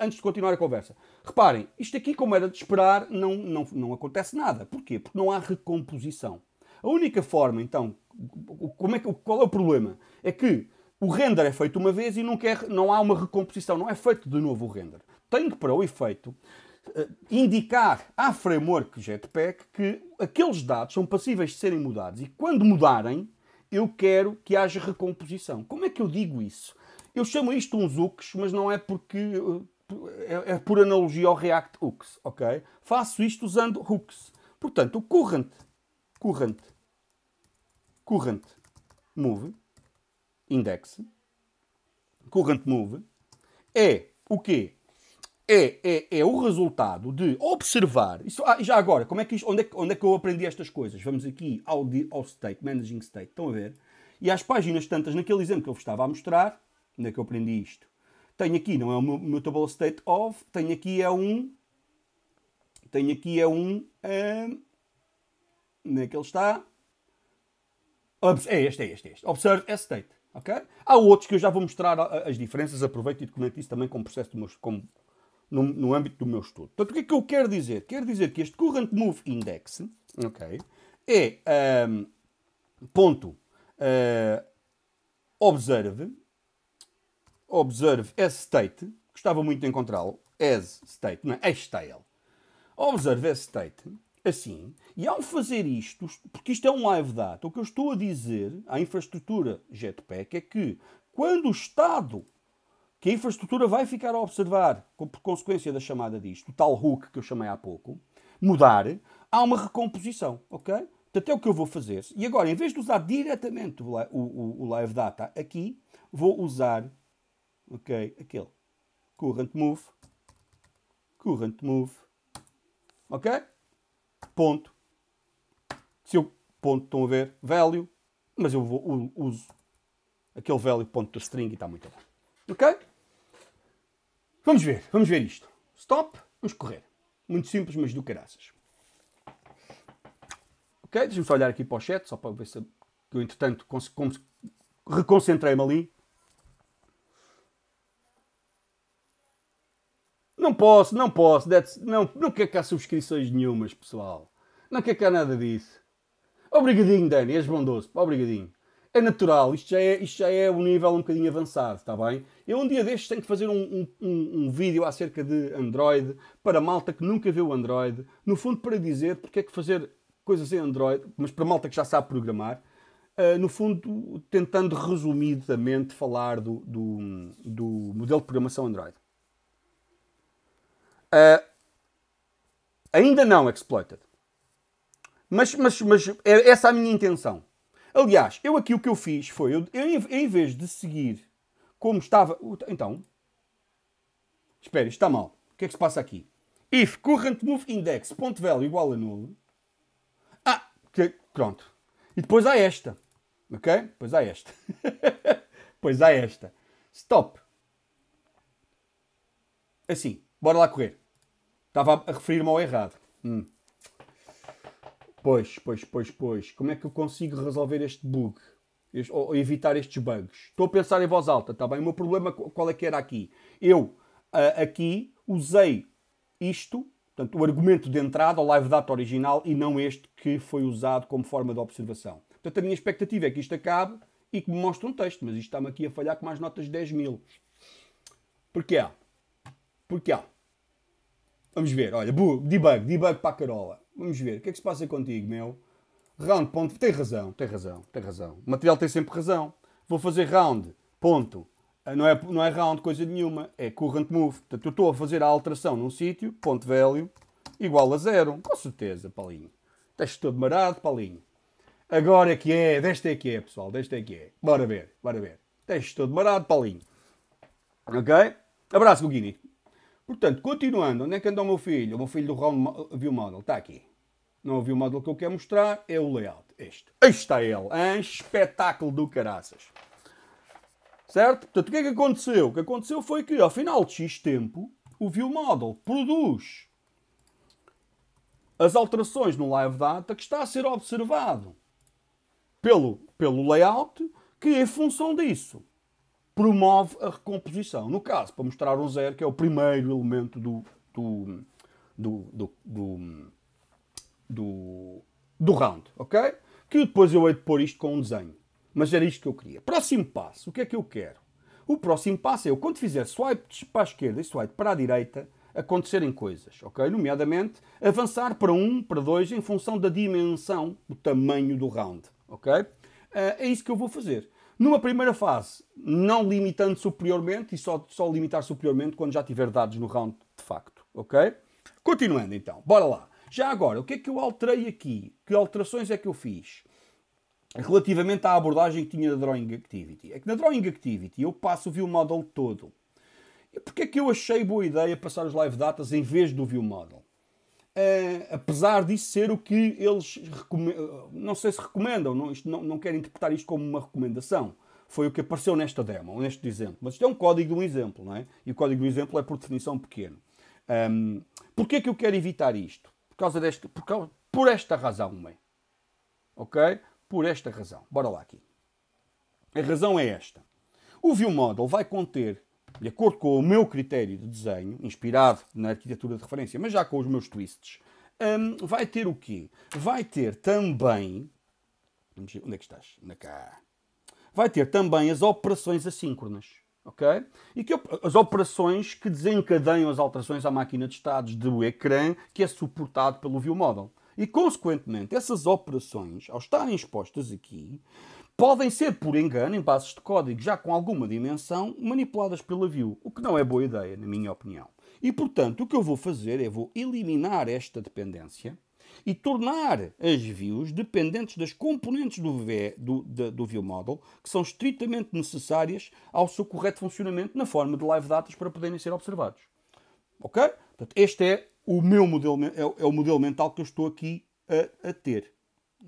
antes de continuar a conversa, reparem, isto aqui, como era de esperar, não, não, não acontece nada. Porquê? Porque não há recomposição. A única forma, então, como é que, qual é o problema? É que o render é feito uma vez e não, quer, não há uma recomposição, não é feito de novo o render. Tem que, para o efeito, eh, indicar à framework Jetpack que aqueles dados são passíveis de serem mudados e quando mudarem, eu quero que haja recomposição. Como é que eu digo isso? Eu chamo isto uns hooks, mas não é porque é, é por analogia ao React hooks, ok? Faço isto usando hooks. Portanto, o current, current, current move index, current move é o quê? É, é, é o resultado de observar. Isso, ah, já agora, como é que isto, onde, é, onde é que eu aprendi estas coisas? Vamos aqui ao, ao state, managing state, estão a ver? E às páginas tantas, naquele exemplo que eu vos estava a mostrar, onde é que eu aprendi isto? Tenho aqui, não é o mutable state of, tenho aqui é um, tenho aqui é um, um onde é que ele está? É este, é este, é este. Observe state, ok? Há outros que eu já vou mostrar as diferenças, aproveito e documento isso também como processo do meu, como no, no âmbito do meu estudo. Portanto, o que é que eu quero dizer? Quero dizer que este Current Move Index okay, é um, ponto uh, observe observe as state gostava muito de encontrá-lo as state, não é? style observe as state assim e ao fazer isto, porque isto é um live data, o que eu estou a dizer à infraestrutura Jetpack é que quando o estado que a infraestrutura vai ficar a observar, por consequência da chamada disto, o tal hook que eu chamei há pouco, mudar, há uma recomposição, ok? Portanto, é o que eu vou fazer. E agora, em vez de usar diretamente o, o, o live data aqui, vou usar, ok, aquele current move, current move, ok? Ponto. Se eu, ponto, estão a ver, value, mas eu vou, uso aquele value ponto do string e está muito bem. Ok? Vamos ver, vamos ver isto. Stop, vamos correr. Muito simples, mas do caraças. Ok? Deixa-me só olhar aqui para o chat, só para ver se eu, entretanto, reconcentrei-me ali. Não posso, não posso. Não, não quer cá subscrições nenhumas, pessoal. Não quer cá nada disso. Obrigadinho, Dani. És bondoso. Obrigadinho. É natural. Isto já é, isto já é um nível um bocadinho avançado, está bem? Eu um dia destes tenho que fazer um, um, um, vídeo acerca de Android para malta que nunca viu Android. No fundo, para dizer porque é que fazer coisas em Android, mas para malta que já sabe programar, uh, no fundo, tentando resumidamente falar do, do, do modelo de programação Android. Uh, ainda não exploited. Mas, mas, mas é essa a minha intenção. Aliás, eu aqui o que eu fiz foi, eu, eu, em vez de seguir como estava... Então, espera, está mal. O que é que se passa aqui? If current move index ponto value igual a nulo. Ah, que, pronto. E depois há esta. Ok? Depois há esta. *laughs* depois há esta. Stop. Assim, bora lá correr. Estava a referir-me ao errado. Hum. Pois, pois, pois, pois. Como é que eu consigo resolver este bug? Este, ou evitar estes bugs? Estou a pensar em voz alta, está bem? O meu problema qual é que era aqui? Eu, uh, aqui, usei isto, portanto, o argumento de entrada ao live data original e não este que foi usado como forma de observação. Portanto, a minha expectativa é que isto acabe e que me mostre um texto, mas isto está-me aqui a falhar com mais notas de 10 mil. Porquê? Porquê? Vamos ver, olha, debug, debug para a Carola. Vamos ver, o que é que se passa contigo, meu? Round, ponto, tem razão, tem razão, tem razão. O material tem sempre razão. Vou fazer round, ponto, ah, não é, não é round coisa nenhuma, é current move. Portanto, eu estou a fazer a alteração num sítio, ponto value, igual a zero. Com certeza, Paulinho. Estás todo marado, Paulinho. Agora é que é, desta é que é, pessoal, desta é que é. Bora ver, bora ver. Estás todo marado, Paulinho. Ok? Abraço, Guguini. Portanto, continuando, onde é que anda o meu filho? O meu filho do Round View Model está aqui. Não é o View Model que eu quero mostrar, é o layout. Este. Este está ele. Um espetáculo do caraças. Certo? Portanto, o que é que aconteceu? O que aconteceu foi que, ao final de X tempo, o ViewModel produz as alterações no live data que está a ser observado pelo, pelo layout, que em função disso promove a recomposição. No caso, para mostrar o zero, que é o primeiro elemento do, do, do, do, do, do, do round, ok? Que depois eu hei de pôr isto com um desenho. Mas era isto que eu queria. Próximo passo. O que é que eu quero? O próximo passo é eu, quando fizer swipe para a esquerda e swipe para a direita, acontecerem coisas, ok? Nomeadamente, avançar para um, para dois, em função da dimensão, o tamanho do round, ok? Uh, é isso que eu vou fazer. Numa primeira fase, não limitando superiormente e só, só limitar superiormente quando já tiver dados no round de facto, ok? Continuando então, bora lá. Já agora, o que é que eu alterei aqui? Que alterações é que eu fiz? relativamente à abordagem que tinha da Drawing Activity. É que na Drawing Activity eu passo o view model todo. E porquê é que eu achei boa ideia passar os live datas em vez do view model? Uh, apesar disso ser o que eles não sei se recomendam, não, isto, não, não quero interpretar isto como uma recomendação. Foi o que apareceu nesta demo, neste exemplo. Mas isto é um código de um exemplo, não é? E o código do exemplo é por definição pequeno. Um, porquê é que eu quero evitar isto? Por causa deste, por, causa, por esta razão, bem. Ok? por esta razão. Bora lá aqui. A razão é esta. O View Model vai conter, de acordo com o meu critério de desenho, inspirado na arquitetura de referência, mas já com os meus twists, um, vai ter o quê? Vai ter também... Onde é que estás? Na cá. Vai ter também as operações assíncronas. ok? E que as operações que desencadeiam as alterações à máquina de estados do ecrã que é suportado pelo View Model. E, consequentemente, essas operações, ao estarem expostas aqui, podem ser, por engano, em bases de código já com alguma dimensão, manipuladas pela view, o que não é boa ideia, na minha opinião. E, portanto, o que eu vou fazer é vou eliminar esta dependência e tornar as views dependentes das componentes do, v, do, do, do view model que são estritamente necessárias ao seu correto funcionamento na forma de live datas para poderem ser observados. Ok? Portanto, este é o meu modelo, é, é, o modelo mental que eu estou aqui a, a, ter.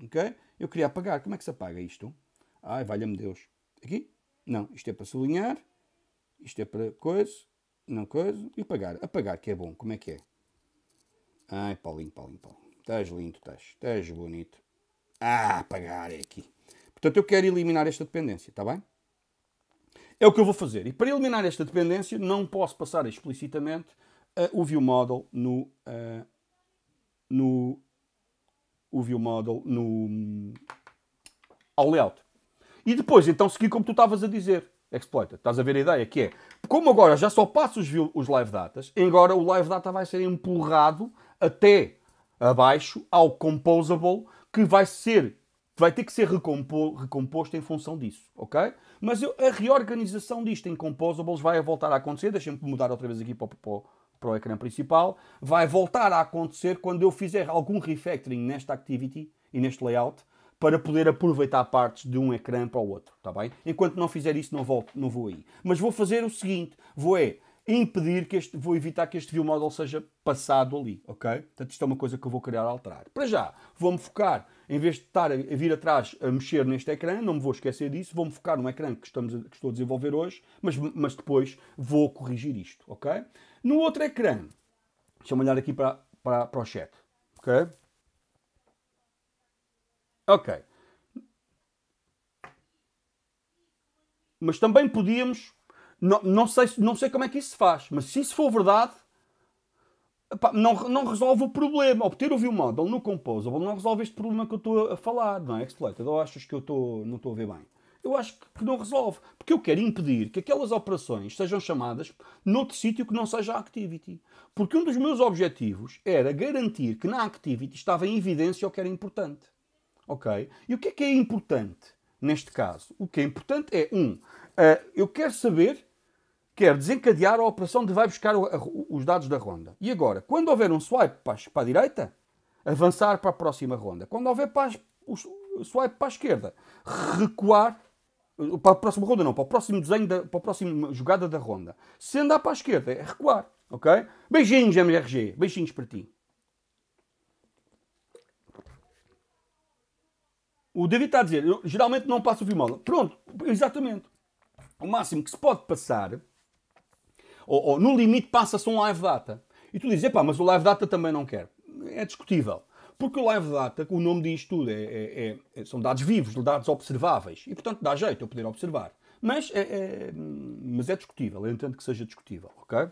Ok? Eu queria apagar. Como é que se apaga isto? Ai, valha-me Deus. Aqui? Não, isto é para sublinhar. Isto é para coisa. Não coisa. E apagar. Apagar, que é bom. Como é que é? Ai, Paulinho, Paulinho, Paulinho. Estás lindo, estás. Estás bonito. Ah, apagar é aqui. Portanto, eu quero eliminar esta dependência, está bem? É o que eu vou fazer. E para eliminar esta dependência, não posso passar explicitamente uh, o view model no, uh, no o view model no ao layout. E depois, então, seguir como tu estavas a dizer, exploiter. Estás a ver a ideia? Que é, como agora já só passo os, os live datas, agora o live data vai ser empurrado até abaixo ao composable, que vai ser vai ter que ser recompo recomposto em função disso, ok? Mas eu, a reorganização disto em Composables vai voltar a acontecer. Deixem-me mudar outra vez aqui para, para, para o ecrã principal. Vai voltar a acontecer quando eu fizer algum refactoring nesta activity e neste layout para poder aproveitar partes de um ecrã para o outro, tá bem? Enquanto não fizer isso, não, volto, não vou aí. Mas vou fazer o seguinte, vou é impedir que este, vou evitar que este view model seja passado ali, ok? Portanto, isto é uma coisa que eu vou querer alterar. Para já, vou-me focar, em vez de estar a vir atrás a mexer neste ecrã, não me vou esquecer disso, vou-me focar no ecrã que, estamos a, que estou a desenvolver hoje, mas, mas depois vou corrigir isto, ok? No outro ecrã, deixa-me olhar aqui para, para, para o chat, ok? Ok. Mas também podíamos. Não, não, sei, não sei como é que isso se faz, mas se isso for verdade, epá, não, não resolve o problema. Obter o view model no Composable não resolve este problema que eu estou a falar, não é? Exploited. Ou achas que eu não estou a ver bem? Eu acho que não resolve. Porque eu quero impedir que aquelas operações sejam chamadas noutro sítio que não seja a Activity. Porque um dos meus objetivos era garantir que na Activity estava em evidência o que era importante. Ok? E o que é que é importante neste caso? O que é importante é, um, uh, eu quero saber, quero desencadear a operação de vai buscar o, a, os dados da ronda. E agora, quando houver um swipe para, para a direita, avançar para a próxima ronda. Quando houver para o swipe para a esquerda, recuar para a próxima ronda não, para o próximo desenho, da, para a próxima jogada da ronda. Se andar para a esquerda, é recuar, ok? Beijinhos, MRG, beijinhos para ti. O David está a dizer, eu, geralmente não passo o Vimola. Pronto, exatamente. O máximo que se pode passar, ou, ou no limite passa-se um live data. E tu dizes, pá, mas o live data também não quer. É discutível. Porque o live data, o nome diz tudo, é, é, é, são dados vivos, dados observáveis. E portanto dá jeito eu poder observar. Mas é, é mas é discutível, eu entendo que seja discutível, ok?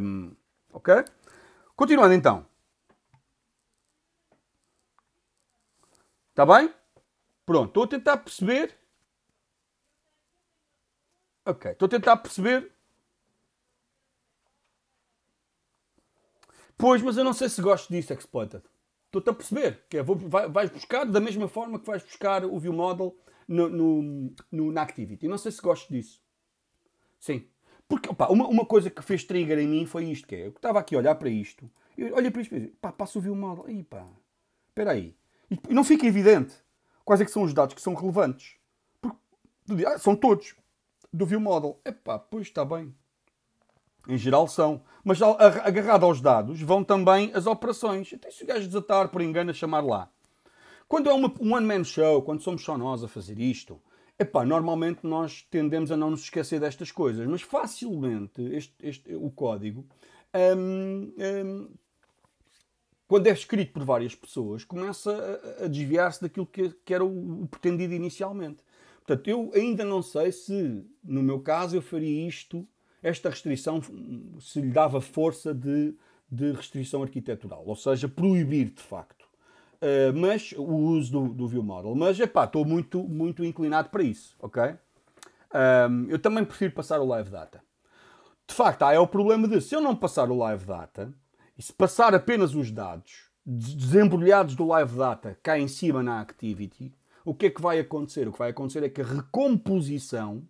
Um, ok? Continuando então. Está bem? Pronto, estou a tentar perceber. Ok, estou a tentar perceber. Pois, mas eu não sei se gosto disso, Exploited. Estou-te a perceber. Que é, vou, vai, vais buscar da mesma forma que vais buscar o view model no, no, no, na Activity. Não sei se gosto disso. Sim. Porque, opa, uma, uma coisa que fez trigger em mim foi isto, que é, eu estava aqui a olhar para isto, eu olhei para isto e pensei, pá, passo o view model, aí pá, espera aí. E não fica evidente quais é que são os dados que são relevantes. Porque, ah, são todos do view model. Epá, pois está bem. Em geral são. Mas agarrado aos dados vão também as operações. Até se o gajo desatar por engano a chamar lá. Quando é uma, um one-man show, quando somos só nós a fazer isto, epá, normalmente nós tendemos a não nos esquecer destas coisas. Mas facilmente este, este, o código hum, hum, quando é escrito por várias pessoas, começa a, a desviar-se daquilo que, que era o, o, pretendido inicialmente. Portanto, eu ainda não sei se, no meu caso, eu faria isto, esta restrição, se lhe dava força de, de restrição arquitetural, ou seja, proibir de facto. Uh, mas o uso do, do view model. Mas, epá, estou muito, muito inclinado para isso, ok? Um, eu também prefiro passar o live data. De facto, há é o problema de, se eu não passar o live data, e se passar apenas os dados desembrulhados do live data cá em cima na activity, o que é que vai acontecer? O que vai acontecer é que a recomposição,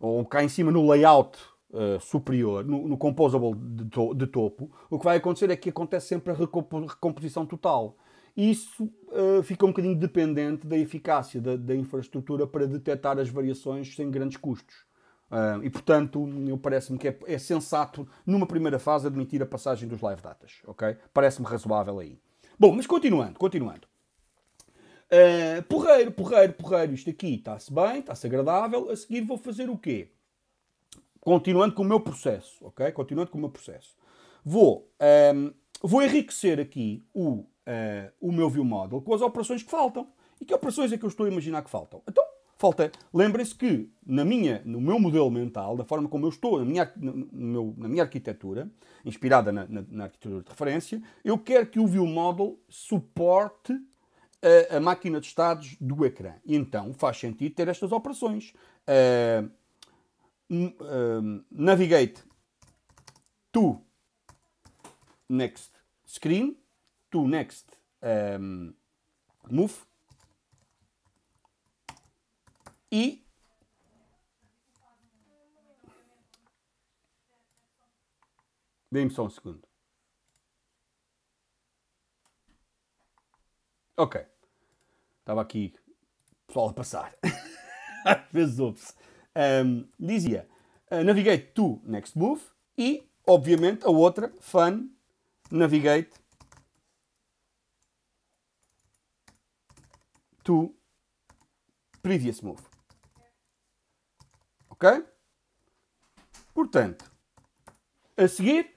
ou cá em cima no layout uh, superior, no, no composable de, to de, topo, o que vai acontecer é que acontece sempre a recomposição total. Isso uh, fica um bocadinho dependente da eficácia da, da infraestrutura para detectar as variações sem grandes custos. Uh, e portanto, parece-me que é, é, sensato, numa primeira fase, admitir a passagem dos live datas. ok? Parece-me razoável aí. Bom, mas continuando, continuando. Uh, porreiro, porreiro, porreiro. Isto aqui está-se bem, está-se agradável. A seguir vou fazer o quê? Continuando com o meu processo, ok? Continuando com o meu processo. Vou, um, ah, vou enriquecer aqui o, uh, o meu view model com as operações que faltam. E que operações é que eu estou a imaginar que faltam? Então, Falta. Lembrem-se que na minha, no meu modelo mental, da forma como eu estou, na minha, no na minha arquitetura, inspirada na, na, na, arquitetura de referência, eu quero que o ViewModel suporte a, a, máquina de estados do ecrã. E então faz sentido ter estas operações. Uh, navigate to next screen, to next um, move e Dê-me só um segundo. Ok. Estava aqui pessoal a passar. *laughs* Às vezes ouve-se. Um, dizia uh, Navigate to Next Move e, obviamente, a outra, Fun Navigate to Previous Move. Ok? Portanto, a seguir,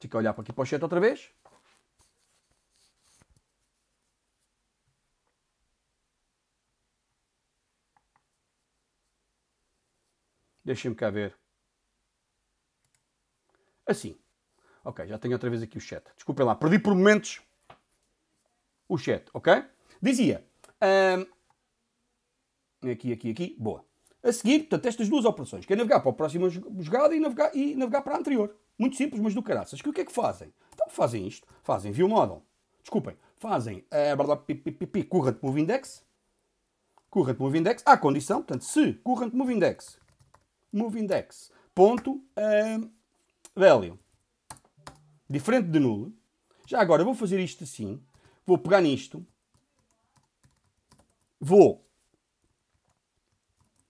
fica a olhar para aqui para o chat outra vez. Deixem-me cá ver. Assim. Ok, já tenho outra vez aqui o chat. Desculpem lá, perdi por momentos o chat, ok? Dizia. Um, aqui, aqui, aqui. Boa. A seguir, portanto, estas duas operações, que é navegar para a próxima jogada e navegar, e navegar para a anterior. Muito simples, mas do caraças. Que o que é que fazem? Então fazem isto. Fazem view model. Desculpem. Fazem uh, current move index. Current move index. À condição, portanto, se current move index move index ponto uh, value diferente de null. Já agora vou fazer isto assim. Vou pegar nisto. Vou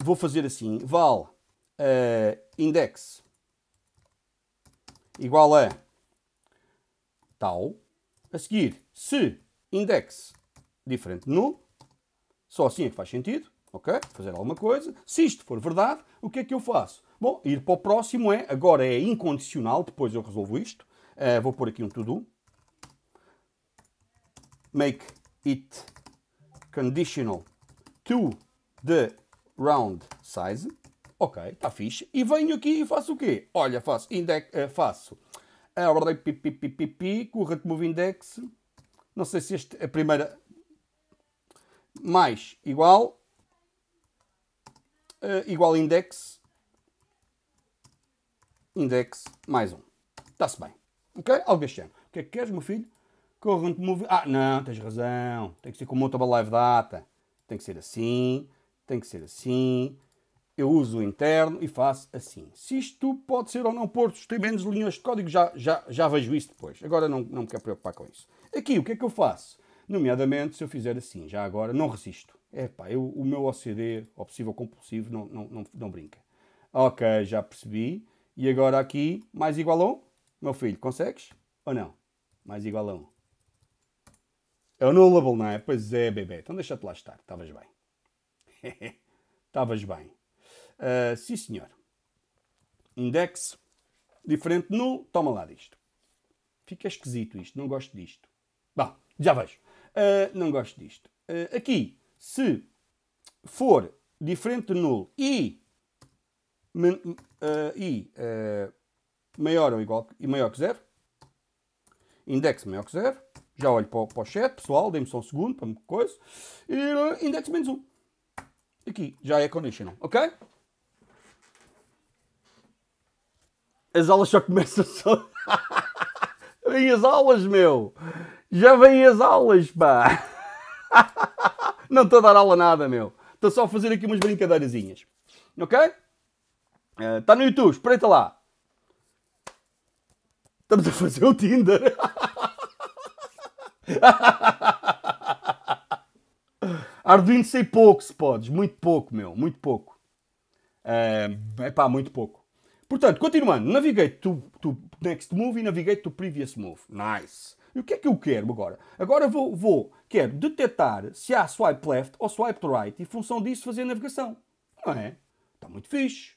vou fazer assim, val uh, index igual a tal. A seguir, se index diferente de null, só assim é que faz sentido ok? Fazer alguma coisa. Se isto for verdade, o que é que eu faço? Bom, ir para o próximo é, agora é incondicional, depois eu resolvo isto. Uh, vou pôr aqui um to-do. Make it conditional to the round size. Ok, está fixe. E venho aqui e faço o quê? Olha, faço index, uh, faço a ordem pipi, current move index. Não sei se este, a primeira mais igual uh, igual index, index mais um. Está-se bem. Ok? Algo deste. O que é que queres, meu filho? Current move. Ah, não, tens razão. Tem que ser com Mutable Live Data. Tem que ser assim. Tem que ser assim. Eu uso o interno e faço assim. Se isto pode ser ou não tem menos linhas de código, já, já, já vejo isso depois. Agora não, não me quero preocupar com isso. Aqui, o que é que eu faço? Nomeadamente, se eu fizer assim, já agora, não resisto. É pá, eu, o meu OCD, obsessivo compulsivo, não, não, não, não brinca. Ok, já percebi. E agora aqui, mais igual a 1. Meu filho, consegues? Ou não? Mais igual a 1. É o nullable, não é? Pois é, bebê. Então deixa-te lá estar. Estavas bem. *laughs* Estavas bem. Uh, sim, senhor. Index diferente de null. Toma lá disto. Fica esquisito isto. Não gosto disto. Bom, já vejo. Uh, não gosto disto. Uh, aqui, se for diferente de nulo e, uh, e maior ou igual e maior que zero, index maior que zero, já olho para o, para o chat, pessoal, dê-me só um segundo para me coisa, e index menos um. Aqui, já é conditional, ok? As aulas só começam *laughs* só... Vêm as aulas, meu! Já vêm as aulas, pá! *laughs* Não estou a dar aula nada, meu. Estou só a fazer aqui umas brincadeirazinhas. Ok? Está uh, no YouTube, espreita lá. Estamos a fazer o Tinder. *laughs* Arduino sei pouco, se podes. Muito pouco, meu. Muito pouco. É uh, pá, muito pouco. Portanto, continuando. Navigate to, to next move e navigate to previous move. Nice. E o que é que eu quero agora? Agora vou, vou quero detectar se há swipe left ou swipe right e, em função disso, fazer navegação. Não é? Está muito fixe.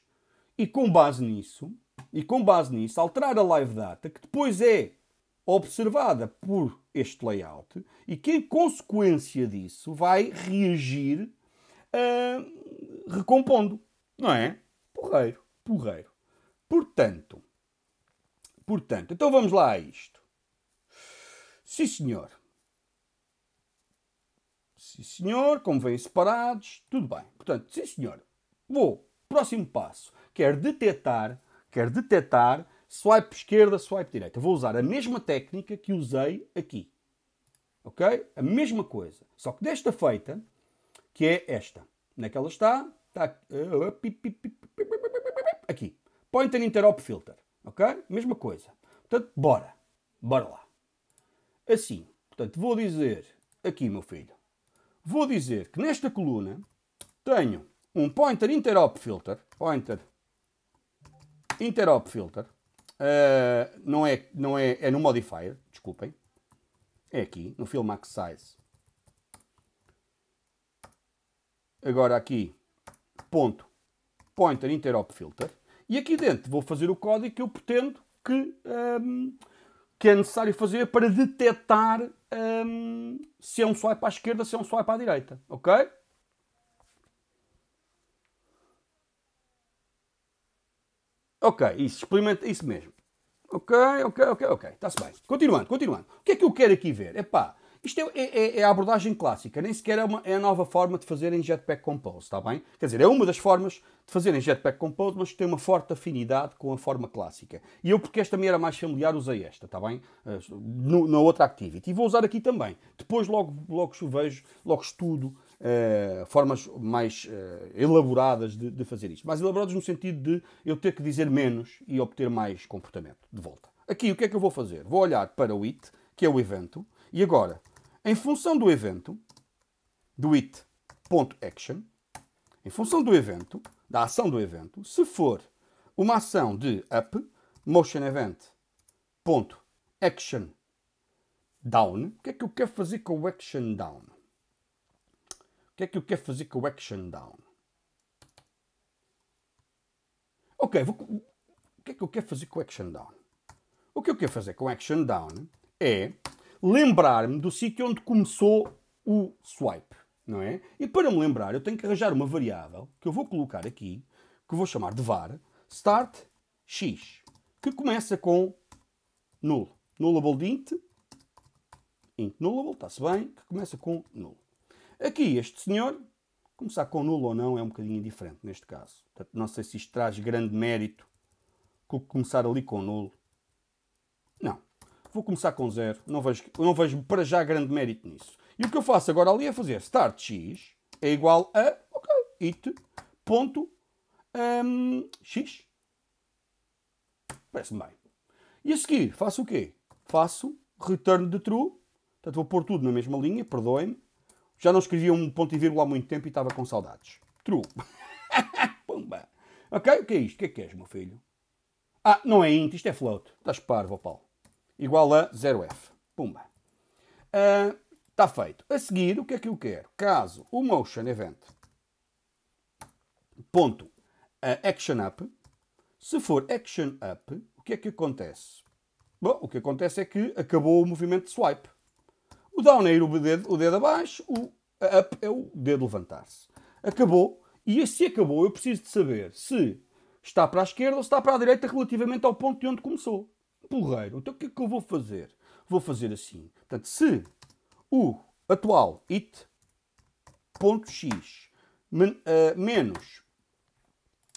E com base nisso, e com base nisso, alterar a live data, que depois é observada por este layout e que, em consequência disso, vai reagir uh, recompondo. Não é? Porreiro, porreiro. Portanto, portanto, então vamos lá a isto. Sim, senhor. Sim, senhor. Como vêm separados, tudo bem. Portanto, sim, senhor. Vou. Próximo passo. Quer detectar, quer detectar swipe esquerda, swipe direita. Vou usar a mesma técnica que usei aqui. Ok? A mesma coisa. Só que desta feita que é esta. Onde é que ela está? Está aqui. Pointer Interop Filter. Ok? Mesma coisa. Portanto, bora. Bora lá. Assim. Portanto, vou dizer aqui, meu filho. Vou dizer que nesta coluna tenho um Pointer Interop Filter. Pointer Interop Filter. Uh, não é, não é, é no Modifier, desculpem. É aqui, no Fill Max Size. Agora aqui, ponto, Pointer Interop Filter. E aqui dentro vou fazer o código que eu pretendo que, um, ehm, que é necessário fazer para detectar um, ehm, se é um swipe à esquerda, se é um swipe à direita. Ok? Ok, isso, experimenta isso mesmo. Ok, ok, ok, ok. Está-se bem. Continuando, continuando. O que é que eu quero aqui ver? Epá, isto é, é, é, a abordagem clássica, nem sequer é, uma, é a nova forma de fazer em Jetpack Compose, está bem? Quer dizer, é uma das formas de fazer em Jetpack Compose, mas tem uma forte afinidade com a forma clássica. E eu, porque esta me era mais familiar, usei esta, está bem? Eh, no, na outra Activity. E vou usar aqui também. Depois logo, logo vejo, logo estudo Uh, formas mais uh, elaboradas de, de, fazer isto. Mais elaboradas no sentido de eu ter que dizer menos e obter mais comportamento de volta. Aqui, o que é que eu vou fazer? Vou olhar para o it, que é o evento, e agora, em função do evento, do it.action, em função do evento, da ação do evento, se for uma ação de up, motion event, ponto, action down, o que é que eu quero fazer com o action down? O que é que eu quero fazer com o action down? Ok, vou... o que é que eu quero fazer com o action down? O que eu quero fazer com o action down é lembrar-me do sítio onde começou o swipe, não é? E para me lembrar, eu tenho que arranjar uma variável que eu vou colocar aqui, que eu vou chamar de var, start x, que começa com null. Nullable int, int nullable, está-se bem, que começa com null. Aqui, este senhor, começar com nulo ou não é um bocadinho diferente neste caso. Portanto, não sei se isto traz grande mérito começar ali com nulo. Não. Vou começar com zero. Não vejo, não vejo para já grande mérito nisso. E o que eu faço agora ali é fazer start x é igual a ok, it ponto um, x. Parece-me bem. E a seguir faço o quê? Faço return de true. Portanto, vou pôr tudo na mesma linha, perdoem-me. Já não escrevia um ponto e vírgula há muito tempo e estava com saudades. True. *laughs* Pumba. Ok? O que é isto? O que é que és, meu filho? Ah, não é int, isto é float. Estás parvo, Paulo. Igual a 0f. Pumba. Está uh, feito. A seguir, o que é que eu quero? Caso o motion event ponto uh, action up, se for action up, o que é que acontece? Bom, o que acontece é que acabou o movimento de swipe. O down é ir o dedo, o dedo abaixo, o up é o dedo levantar-se. Acabou. E se acabou, eu preciso de saber se está para a esquerda ou se está para a direita relativamente ao ponto de onde começou. Porreiro. Então o que é que eu vou fazer? Vou fazer assim. Portanto, se o atual it ponto x men, uh, menos,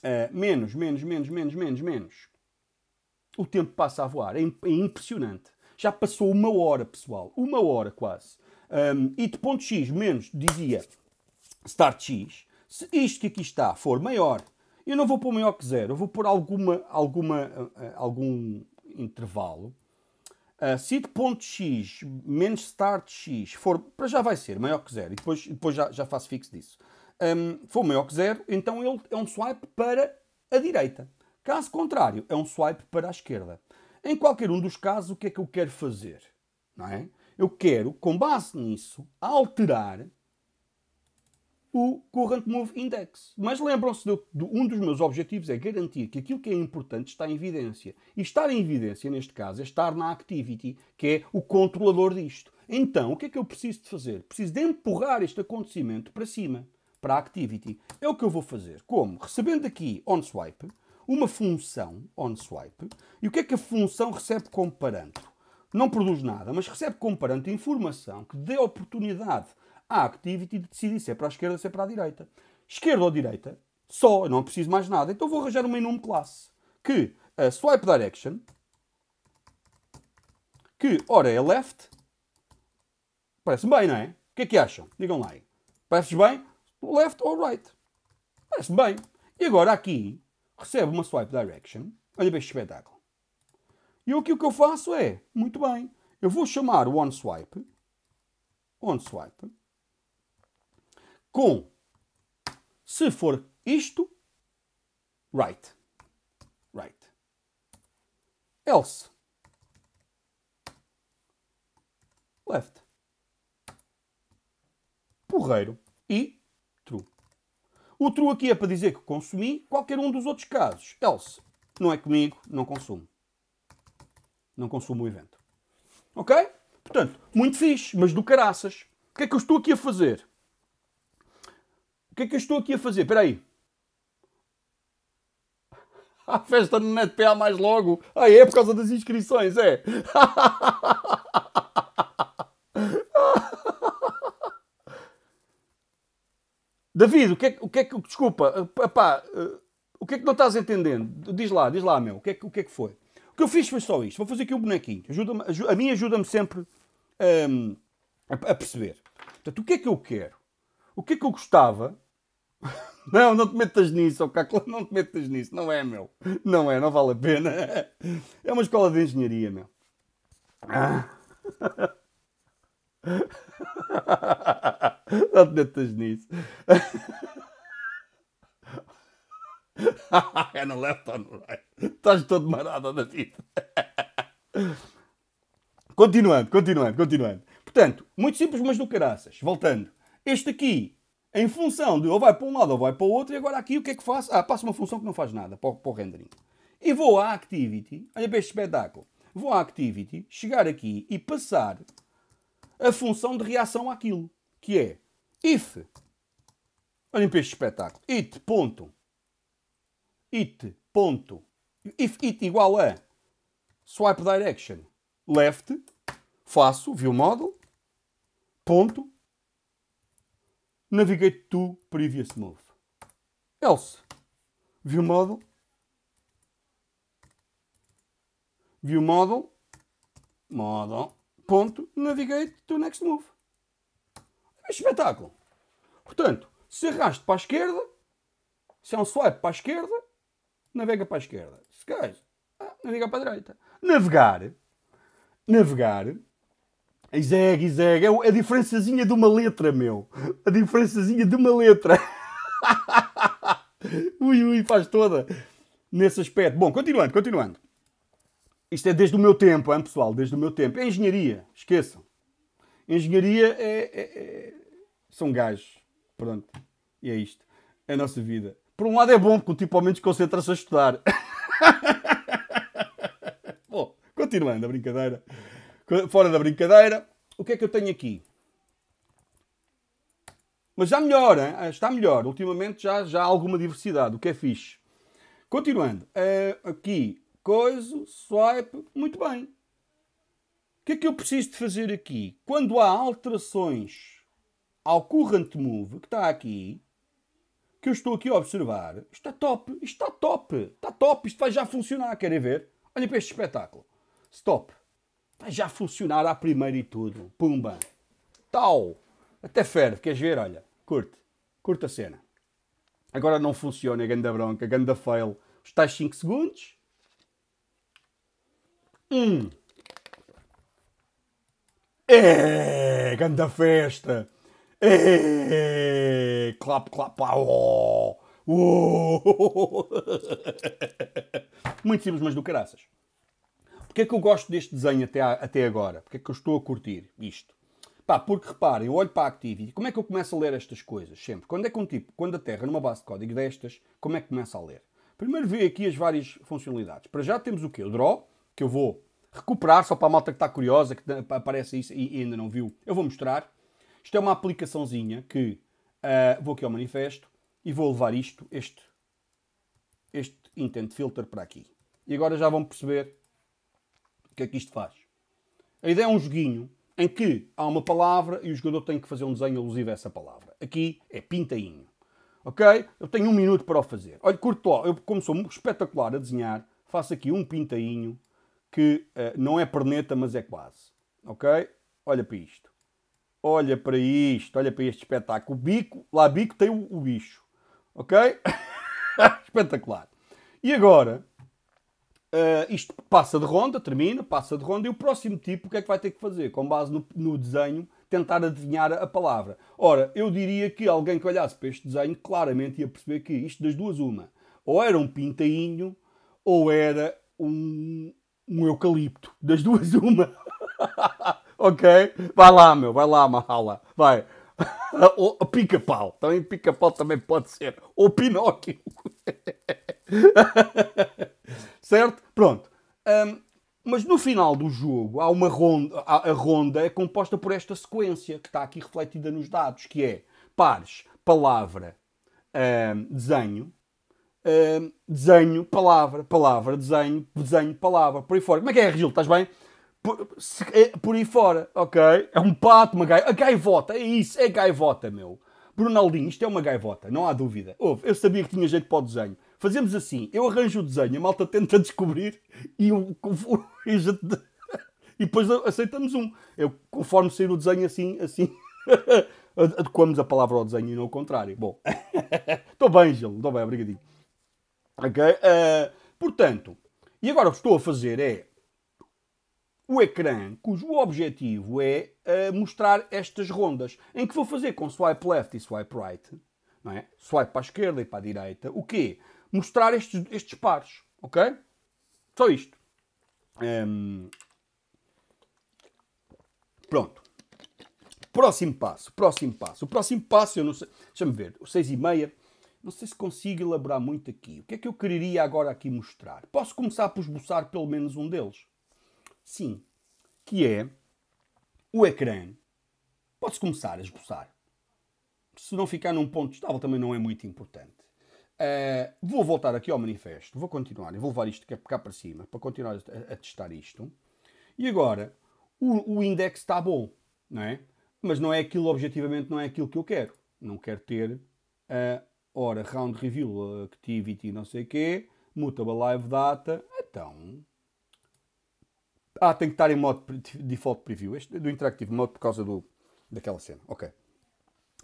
uh, menos, menos, menos, menos, menos, menos, o tempo passa a voar. É, é impressionante. Já passou uma hora, pessoal. Uma hora quase. Um, e de ponto X menos, dizia start X, se isto que aqui está for maior, eu não vou pôr maior que zero, eu vou pôr alguma, alguma, uh, algum intervalo. Uh, se de ponto X menos start X for, para já vai ser maior que zero, e depois, depois já, já faço fixo disso. Um, for maior que zero, então ele é um swipe para a direita. Caso contrário, é um swipe para a esquerda. Em qualquer um dos casos, o que é que eu quero fazer? Não é? Eu quero, com base nisso, alterar o Current Move Index. Mas lembram-se de, de, um dos meus objetivos é garantir que aquilo que é importante está em evidência. E estar em evidência, neste caso, é estar na Activity, que é o controlador disto. Então, o que é que eu preciso de fazer? Preciso de empurrar este acontecimento para cima, para a Activity. É o que eu vou fazer. Como? Recebendo aqui OnSwipe, uma função onSwipe. E o que é que a função recebe como parâmetro? Não produz nada, mas recebe como parâmetro informação que dê oportunidade à Activity de decidir se é para a esquerda ou se é para a direita. Esquerda ou direita, só, não preciso mais nada. Então vou arranjar uma enum classe que a swipe direction, que ora é left, parece bem, não é? O que é que acham? Digam lá. Parece bem? left or right. Parece bem. E agora aqui recebe uma swipe direction. Olha bem este espetáculo. E aqui o que eu faço é, muito bem, eu vou chamar o OnSwipe, OnSwipe, com, se for isto, right. Right. Else. Left. Porreiro. E. O true aqui é para dizer que consumi qualquer um dos outros casos. Else. Não é comigo, não consumo. Não consumo o evento. Ok? Portanto, muito fixe, mas do caraças. O que é que eu estou aqui a fazer? O que é que eu estou aqui a fazer? Espera aí. *laughs* A festa no NetPA mais logo. Ah, é por causa das inscrições, é. *laughs* David, o que é, o que, é que desculpa, epá, o que é que não estás entendendo? Diz lá, diz lá, meu, o que é, o que, é que foi? O que eu fiz foi só isto. Vou fazer aqui um bonequinho. Ajuda a mim ajuda-me sempre um, a, a, perceber. Portanto, o que é que eu quero? O que é que eu gostava? *laughs* Não, não te metas nisso, oh, Cacla, não te metas nisso. Não é, meu. Não é, não vale a pena. É uma escola de engenharia, meu. Ah. *laughs* Não te metas nisso. é no left or no right. Estás todo marado da vida. Continuando, continuando, continuando. Portanto, muito simples, mas do caraças. Voltando. Este aqui, em função de ou vai para um lado ou vai para o outro, e agora aqui o que é que faço? Ah, passo uma função que não faz nada para o, para o rendering. E vou à Activity, olha para este espetáculo. Vou à Activity, chegar aqui e passar a função de reação àquilo, que é if, olhem para este espetáculo, it, ponto, it, ponto, if it igual a swipe direction left, faço view model, ponto, navigate to previous move. Else, view model, view model, model, ponto, navigate to next move. É espetáculo. Portanto, se arrasto para a esquerda, se é um swipe para a esquerda, navega para a esquerda. Se quer, ah, navega para a direita. Navegar, navegar, Iseg, Iseg, é a diferençazinha de uma letra, meu. A diferençazinha de uma letra. *laughs* ui, ui, faz toda nesse aspecto. Bom, continuando, continuando. Isto é desde o meu tempo, hein, pessoal? Desde o meu tempo. É engenharia, esqueçam. Engenharia é, é, é... são gajos. Pronto. E é isto. É a nossa vida. Por um lado é bom, porque o tipo ao menos concentra-se a estudar. *laughs* bom, continuando a brincadeira. Fora da brincadeira, o que é que eu tenho aqui? Mas já melhor, hein? Ah, está melhor. Ultimamente já, já há alguma diversidade, o que é fixe. Continuando, uh, aqui coisa, swipe, muito bem. O que é que eu preciso de fazer aqui? Quando há alterações ao current move, que está aqui, que eu estou aqui a observar, está top, está top, está top, isto vai já funcionar, querem ver? Olhem para este espetáculo. Stop. Vai já funcionar à primeira e tudo. Pumba. Tal. Até ferve, queres ver? Olha, curte. Curta a cena. Agora não funciona, ganda bronca, ganda fail. Os tais 5 segundos, Hum. É, grande festa. É, clap, clap, oh. *laughs* Oh. Muito simples, mas do caraças. Porquê é que eu gosto deste desenho até, até agora? Porquê é que eu estou a curtir isto? Pá, porque reparem, eu olho para a Activity, como é que eu começo a ler estas coisas? Sempre. Quando é com um tipo, quando a Terra numa base de código destas, como é que começa a ler? Primeiro vê aqui as várias funcionalidades. Para já temos o quê? O draw, que eu vou recuperar, só para a malta que está curiosa, que aparece isso e ainda não viu, eu vou mostrar. Isto é uma aplicaçãozinha que uh, vou aqui ao manifesto e vou levar isto, este, este intent filter para aqui. E agora já vão perceber o que é que isto faz. A ideia é um joguinho em que há uma palavra e o jogador tem que fazer um desenho alusivo a essa palavra. Aqui é pintainho. Ok? Eu tenho um minuto para o fazer. Olha, curto lá. Eu, como sou espetacular a desenhar, faço aqui um pintainho que uh, não é perneta, mas é quase. Ok? Olha para isto. Olha para isto, olha para este espetáculo. O bico, lá bico tem o, o bicho. Ok? *laughs* Espetacular. E agora, uh, isto passa de ronda, termina, passa de ronda, e o próximo tipo o que é que vai ter que fazer? Com base no, no desenho, tentar adivinhar a palavra. Ora, eu diria que alguém que olhasse para este desenho claramente ia perceber que isto das duas uma. Ou era um pintainho, ou era um, um eucalipto. Das duas uma. *laughs* ok? Vai lá, meu, vai lá, Mahala. Vai. *laughs* Ou pica-pau. Também pica-pau também pode ser. Ou Pinóquio. *laughs* certo? Pronto. Um, mas no final do jogo há uma ronda, a ronda é composta por esta sequência que está aqui refletida nos dados, que é pares, palavra, um, desenho, desenho, palavra, palavra, desenho, desenho, palavra, por aí fora. Como é que é, Regil? Estás bem? Por, se, é, por aí fora, ok? É um pato, uma gaivota, a gaivota, é isso, é gaivota, meu. Brunaldinho, isto é uma gaivota, não há dúvida. Ouve, eu sabia que tinha jeito para o desenho. Fazemos assim, eu arranjo o desenho, a malta tenta *laughs* descobrir e, *laughs* e, depois aceitamos um. Eu, conforme sair o desenho assim, assim, *laughs* adequamos a palavra ao desenho e não o contrário. Bom, estou bem, Gil, estou bem, obrigadinho. Ok? Uh, portanto, e agora o que estou a fazer é o ecrã, cujo objetivo é uh, mostrar estas rondas, em que vou fazer com swipe left e swipe right, não é? swipe para a esquerda e para a direita, o quê? mostrar estes, estes pares, ok? Só isto. Um, pronto. Próximo passo, próximo passo. O próximo passo, eu não sei, deixa-me ver, o 6 e meia, não sei se consigo elaborar muito aqui. O que é que eu quereria agora aqui mostrar? Posso começar por esboçar pelo menos um deles? Sim, que é o ecrã. Posso começar a esboçar. Se não ficar num ponto estável também não é muito importante. Uh, vou voltar aqui ao manifesto, vou continuar vou levar isto cá para cima para continuar a, a testar isto. E agora, o, o index está bom, não é? Mas não é aquilo, objetivamente, não é aquilo que eu quero. Não quero ter uh, ora round review activity não sei quê, mutable live data, então... Ah, tem que estar em modo default preview, este do interactive mode por causa do, daquela cena. Ok.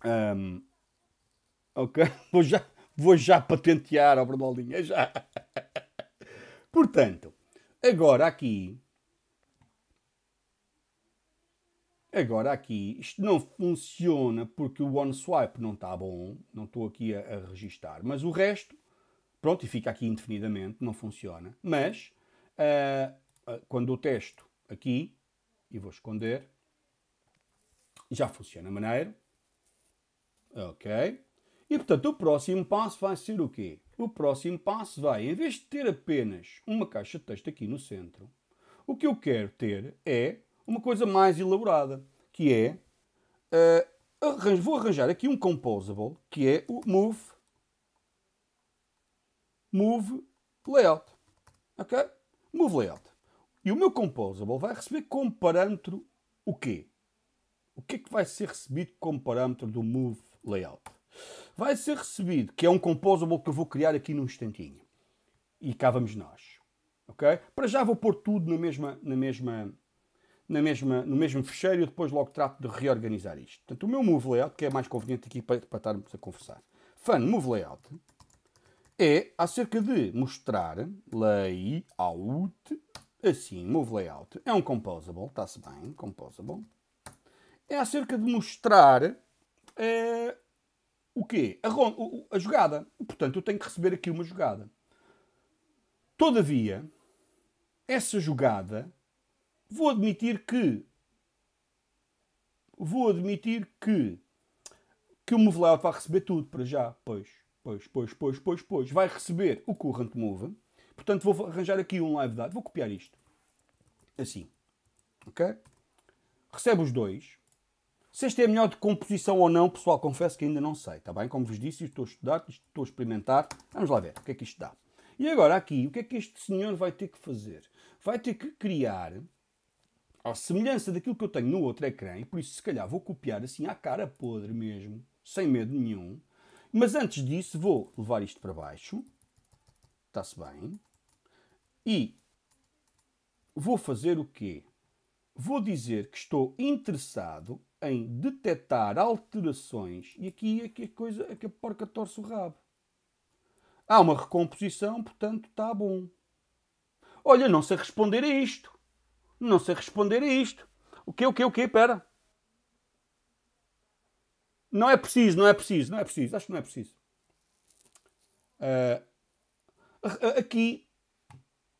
Um, ok, *laughs* vou já Vou já patentear ao Bernaldinho, é já. *laughs* Portanto, agora aqui. Agora aqui, isto não funciona porque o OneSwipe não está bom, não estou aqui a, a registar, mas o resto, pronto, e fica aqui indefinidamente, não funciona. Mas, uh, quando eu testo aqui, e vou esconder, já funciona maneiro. Ok. E portanto, o próximo passo vai ser o quê? O próximo passo vai, em vez de ter apenas uma caixa de texto aqui no centro, o que eu quero ter é uma coisa mais elaborada, que é uh, arranjo, vou arranjar aqui um composable que é o move move layout. Ok? Move layout. E o meu composable vai receber como parâmetro o quê? O que é que vai ser recebido como parâmetro do move layout? vai ser recebido, que é um composable que eu vou criar aqui num instantinho. E cá vamos nós. Ok? Para já vou pôr tudo na mesma, na mesma, na mesma, no mesmo fecheiro e depois logo trato de reorganizar isto. Portanto, o meu move layout, que é mais conveniente aqui para, para estarmos a conversar. Fun move layout é acerca de mostrar layout, assim, move layout. É um composable, está-se bem, composable. É acerca de mostrar é, o quê? A, a jogada. Portanto, eu tenho que receber aqui uma jogada. Todavia, essa jogada, vou admitir que vou admitir que que o move layout vai receber tudo para já. Pois, pois, pois, pois, pois, pois. Vai receber o current move. Portanto, vou arranjar aqui um live date. Vou copiar isto. Assim. Ok? Recebe os dois. Se este é melhor de composição ou não, pessoal, confesso que ainda não sei, está bem? Como vos disse, estou a estudar, estou a experimentar. Vamos lá ver o que é que isto dá. E agora aqui, o que é que este senhor vai ter que fazer? Vai ter que criar, à semelhança daquilo que eu tenho no outro ecrã, e por isso se calhar vou copiar assim à cara podre mesmo, sem medo nenhum. Mas antes disso vou levar isto para baixo. Está-se bem. E vou fazer o quê? Vou dizer que estou interessado em detectar alterações e aqui é que a coisa é que a porca torce o rabo. Há uma recomposição, portanto está bom. Olha, não sei responder a isto. Não sei responder a isto. O quê, o quê, o quê? Espera. Não é preciso, não é preciso, não é preciso. Acho que não é preciso. Uh, aqui,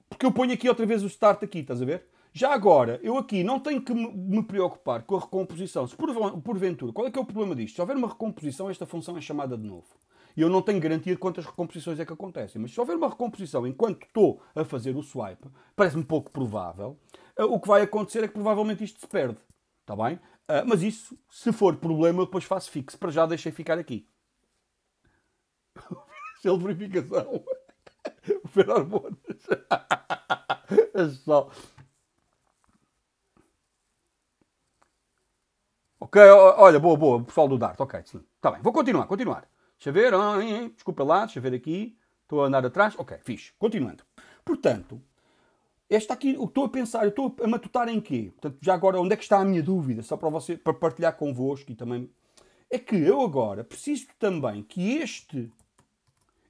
porque eu ponho aqui outra vez o start aqui, estás a ver? Já agora, eu aqui não tenho que me preocupar com a recomposição. Se por, porventura, qual é que é o problema disto? Se houver uma recomposição, esta função é chamada de novo. E eu não tenho garantia de quantas recomposições é que acontecem. Mas se houver uma recomposição enquanto estou a fazer o swipe, parece-me pouco provável, o que vai acontecer é que provavelmente isto se perde. Está bem? Uh, mas isso, se for problema, eu depois faço fixo. Para já deixei ficar aqui. *laughs* Selo de verificação. *laughs* ferormonas. *laughs* é só. Ok, olha, boa, boa, pessoal do Dart, ok, sim. Está bem, vou continuar, continuar. Deixa ver, desculpa lá, deixa ver aqui. Estou a andar atrás, ok, fixe. Continuando. Portanto, esta aqui, que estou a pensar, eu estou a matutar em quê? Portanto, já agora, onde é que está a minha dúvida? Só para você, para partilhar convosco e também... É que eu agora preciso também que este,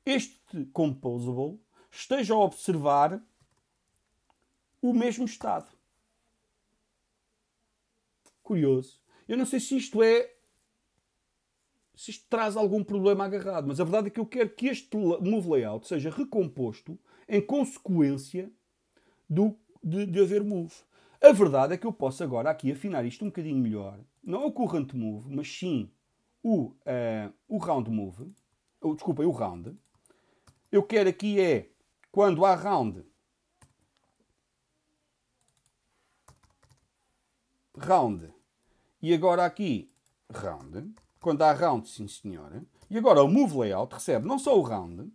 este composable esteja a observar o mesmo estado. Curioso. Eu não sei se isto é se isto traz algum problema agarrado, mas a verdade é que eu quero que este move layout seja recomposto em consequência do, de, de haver move. A verdade é que eu posso agora aqui afinar isto um bocadinho melhor. Não é o current move, mas sim o, uh, o round move. Ou, desculpa, o round. Eu quero aqui é quando há round. Round. E agora aqui round. Quando há round, sim senhora. E agora o move layout recebe não só o round,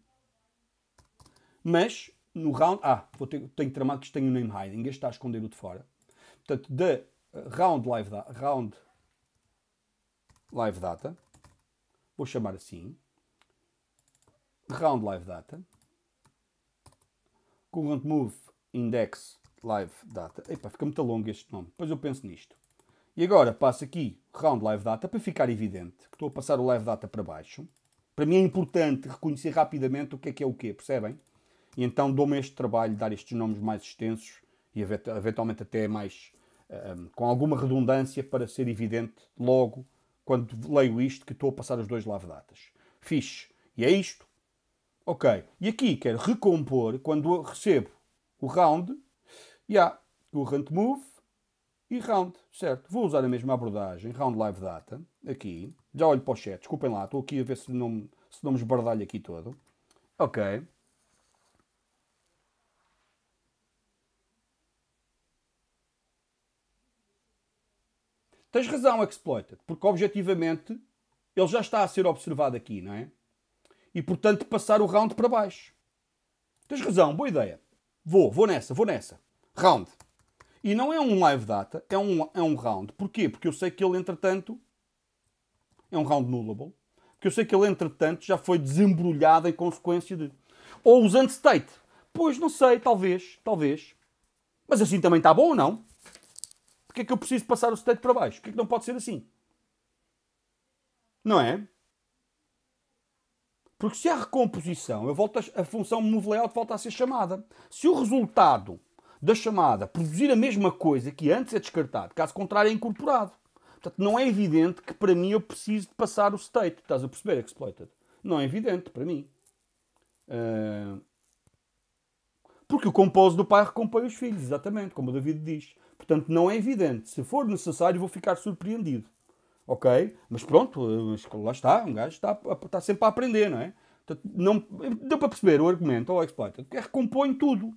mas no round. Ah, vou ter, tenho tramado que isto tem o name hiding. Este está a esconder o de fora. Portanto, da uh, round live, da, round live data. Vou chamar assim. Round live data. Current move index live data. Epá, fica muito longo este nome. Depois eu penso nisto. E agora passo aqui round live data para ficar evidente que estou a passar o live data para baixo. Para mim é importante reconhecer rapidamente o que é que é o quê, percebem? E então dou-me este trabalho de dar estes nomes mais extensos e eventualmente até mais um, com alguma redundância para ser evidente logo quando leio isto que estou a passar os dois live datas. Fixe. E é isto. Ok. E aqui quero recompor quando recebo o round. E yeah, o current move e round, certo? Vou usar a mesma abordagem, round live data, aqui. Já olho para o chat, desculpem lá, estou aqui a ver se não, se não me esbardalho aqui todo. Ok. Tens razão, Exploited, porque objetivamente ele já está a ser observado aqui, não é? E portanto passar o round para baixo. Tens razão, boa ideia. Vou, vou nessa, vou nessa. Round. E não é um live data, é um, é um round. Porquê? Porque eu sei que ele, entretanto, é um round nullable. Porque eu sei que ele, entretanto, já foi desembrulhado em consequência de. Ou usando state. Pois, não sei, talvez, talvez. Mas assim também está bom ou não? Porquê é que eu preciso passar o state para baixo? Porquê é que não pode ser assim? Não é? Porque se há recomposição, eu volto a, a função move layout volta a ser chamada. Se o resultado da chamada produzir a mesma coisa que antes é descartado, caso contrário é incorporado. Portanto, não é evidente que para mim eu preciso de passar o state. Estás a perceber, exploited? Não é evidente para mim. Uh... Porque o compose do pai recompõe os filhos, exatamente, como o David diz. Portanto, não é evidente. Se for necessário, vou ficar surpreendido. Ok? Mas pronto, lá está, um gajo está, está sempre a aprender, não é? Não, deu para perceber o argumento ao exploiter, que recompõe tudo.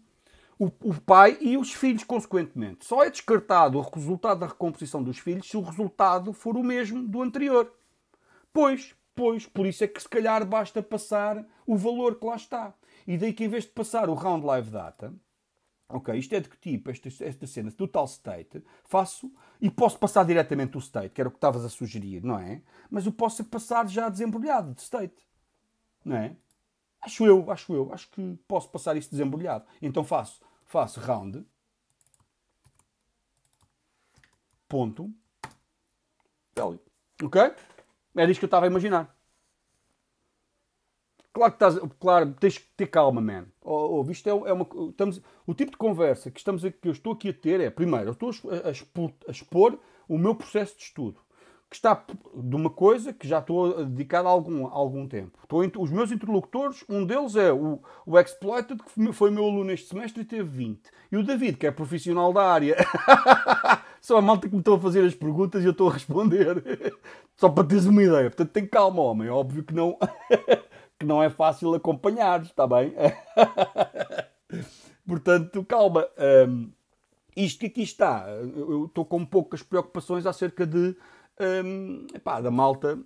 O, o, pai e os filhos, consequentemente. Só é descartado o resultado da recomposição dos filhos se o resultado for o mesmo do anterior. Pois, pois, por isso é que se calhar basta passar o valor que lá está. E daí que em vez de passar o round live data, Ok, isto é de que tipo, esta, esta cena, total state, faço e posso passar diretamente o state, que era o que estavas a sugerir, não é? Mas eu posso passar já desembrulhado de state, não é? Acho eu, acho eu, acho que posso passar isso desembrulhado. Então faço, faço round, ponto, Célio. Ok? Era isto que eu estava a imaginar. Claro que estás, claro, tens que ter calma, man. Oh, oh, isto é, é uma, estamos, o tipo de conversa que, estamos a, que eu estou aqui a ter é, primeiro, eu estou a, a, expor, a expor o meu processo de estudo que está de uma coisa que já estou dedicado há algum, há algum tempo. Estou, os meus interlocutores, um deles é o, o Exploited, que foi meu aluno este semestre e teve 20. E o David, que é profissional da área. *laughs* Só a malta que me estou a fazer as perguntas e eu estou a responder. *laughs* Só para teres uma ideia. Portanto, tem calma, homem. Óbvio que não, *laughs* que não é fácil acompanhar, está bem? *laughs* Portanto, calma. Um, isto que aqui está, eu estou com poucas preocupações acerca de um, epá, da malta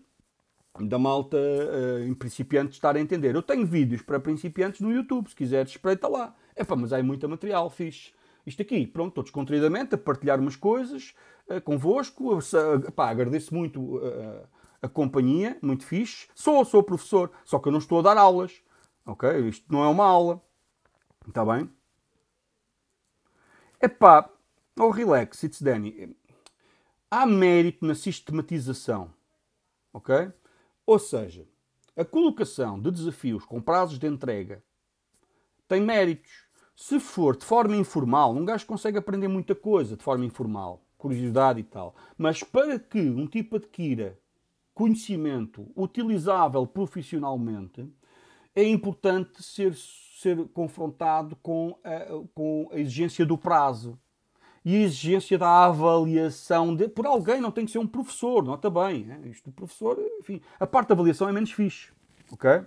da malta uh, em principiantes estar a entender. Eu tenho vídeos para principiantes no YouTube, se quiseres, espreita lá. Epá, mas há muito material fixe. Isto aqui, pronto, estou descontraídamente a partilhar umas coisas uh, convosco. Epá, agradeço muito uh, a companhia, muito fixe. Sou, sou professor, só que eu não estou a dar aulas. Ok? Isto não é uma aula. Está bem? Epá, oh relax, it's Danny há mérito na sistematização. Ok? Ou seja, a colocação de desafios com prazos de entrega tem méritos. Se for de forma informal, um gajo consegue aprender muita coisa de forma informal, curiosidade e tal. Mas para que um tipo adquira conhecimento utilizável profissionalmente, é importante ser, ser confrontado com a, com a exigência do prazo e a exigência da avaliação de, por alguém, não tem que ser um professor, nota bem. É? Isto, professor, enfim, a parte da avaliação é menos fixe, ok?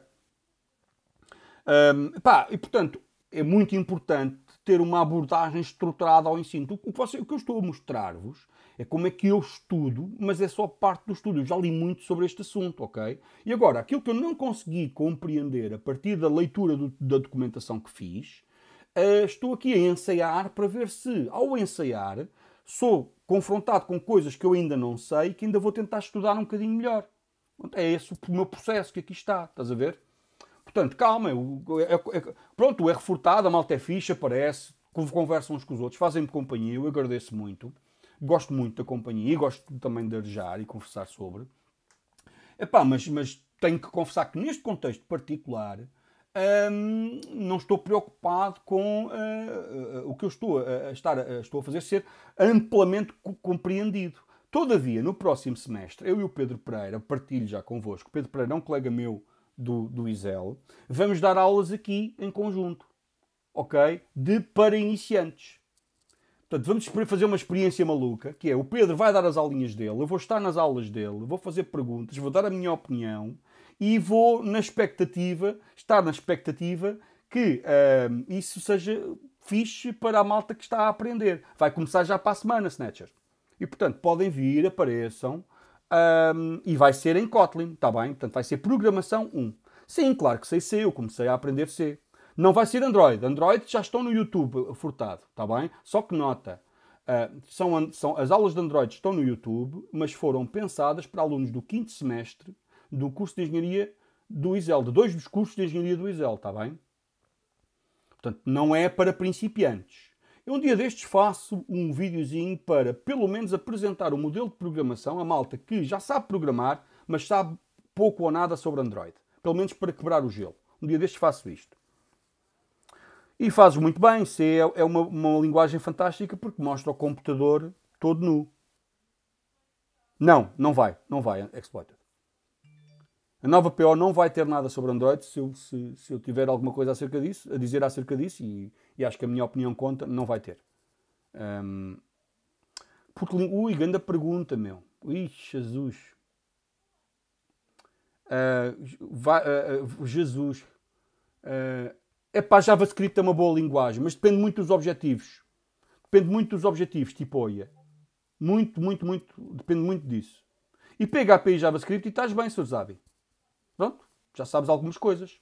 Um, pá, e portanto, é muito importante ter uma abordagem estruturada ao ensino. O que, você, o que eu estou a mostrar-vos é como é que eu estudo, mas é só parte do estudo. Eu já li muito sobre este assunto, ok? E agora, aquilo que eu não consegui compreender a partir da leitura do, da documentação que fiz, uh, estou aqui a ensaiar para ver se, ao ensaiar, sou confrontado com coisas que eu ainda não sei que ainda vou tentar estudar um bocadinho melhor. É esse o meu processo que aqui está, estás a ver? Portanto, calma, é, é, pronto, é refutado, a malta é ficha, aparece, conversam uns com os outros, fazem-me companhia, eu agradeço muito, gosto muito da companhia e gosto também de arejar e conversar sobre. Epá, mas, mas tenho que confessar que neste contexto particular um, não estou preocupado com uh, uh, o que eu estou a, estar, a, estou a fazer ser amplamente compreendido. Todavia, no próximo semestre, eu e o Pedro Pereira, partilho já convosco, Pedro Pereira é um colega meu do, do ISEL, vamos dar aulas aqui em conjunto, ok? De para iniciantes. Portanto, vamos fazer uma experiência maluca, que é o Pedro vai dar as aulinhas dele, eu vou estar nas aulas dele, vou fazer perguntas, vou dar a minha opinião, e vou na expectativa, estar na expectativa que uh, isso seja fixe para a malta que está a aprender. Vai começar já para a semana, Snatcher. E portanto, podem vir, apareçam, e vai ser em Kotlin, está bem? Portanto, vai ser programação 1. Sim, claro que sei C, eu comecei a aprender C. Não vai ser Android. Android já estão no YouTube furtado, está bem? Só que nota, uh, são, são, as aulas de Android estão no YouTube, mas foram pensadas para alunos do quinto semestre do curso de engenharia do ISEL, de dois dos cursos de engenharia do ISEL, está bem? Portanto, não é para principiantes. Eu um dia destes faço um videozinho para, pelo menos, apresentar o modelo de programação a malta que já sabe programar, mas sabe pouco ou nada sobre Android. Pelo menos para quebrar o gelo. Um dia destes faço isto. E fazes muito bem. C é, é uma, uma linguagem fantástica porque mostra o computador todo nu. Não, não vai. Não vai, Exploiter. A nova PO não vai ter nada sobre Android se eu, se, se eu tiver alguma coisa acerca disso, a dizer acerca disso, e, e acho que a minha opinião conta, não vai ter. Um, porque, ui, grande pergunta, meu. Ui, Jesus. Uh, vai, uh, Jesus. Uh, é para JavaScript é uma boa linguagem, mas depende muito dos objetivos. Depende muito dos objetivos, tipo OIA. Muito, muito, muito. Depende muito disso. E PHP e JavaScript e estás bem, Sr. Zabi. Pronto, já sabes algumas coisas.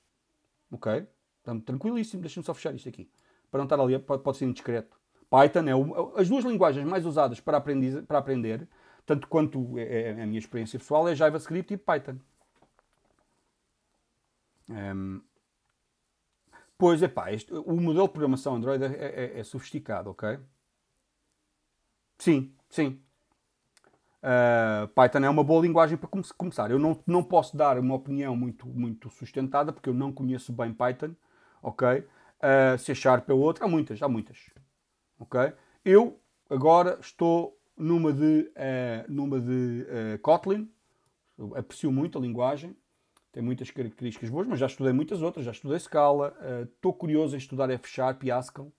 Ok? Portanto, tranquilíssimo. Deixa-me só fechar isto aqui. Para não estar ali, pode, pode ser indiscreto. Python é o, as duas linguagens mais usadas para, aprendiz, para aprender, tanto quanto é, é, é, a minha experiência pessoal, é JavaScript e Python. Um, pois, é pá, este, o modelo de programação Android é, é, é sofisticado, ok? Sim, sim. Uh, Python é uma boa linguagem para come começar. Eu não, não posso dar uma opinião muito, muito sustentada, porque eu não conheço bem Python, ok? Uh, C Sharp é outra, há muitas, há muitas, ok? Eu agora estou numa de, uh, numa de Kotlin, eu aprecio muito a linguagem, tem muitas características boas, mas já estudei muitas outras, já estudei Scala, estou curioso em estudar F Sharp e Haskell,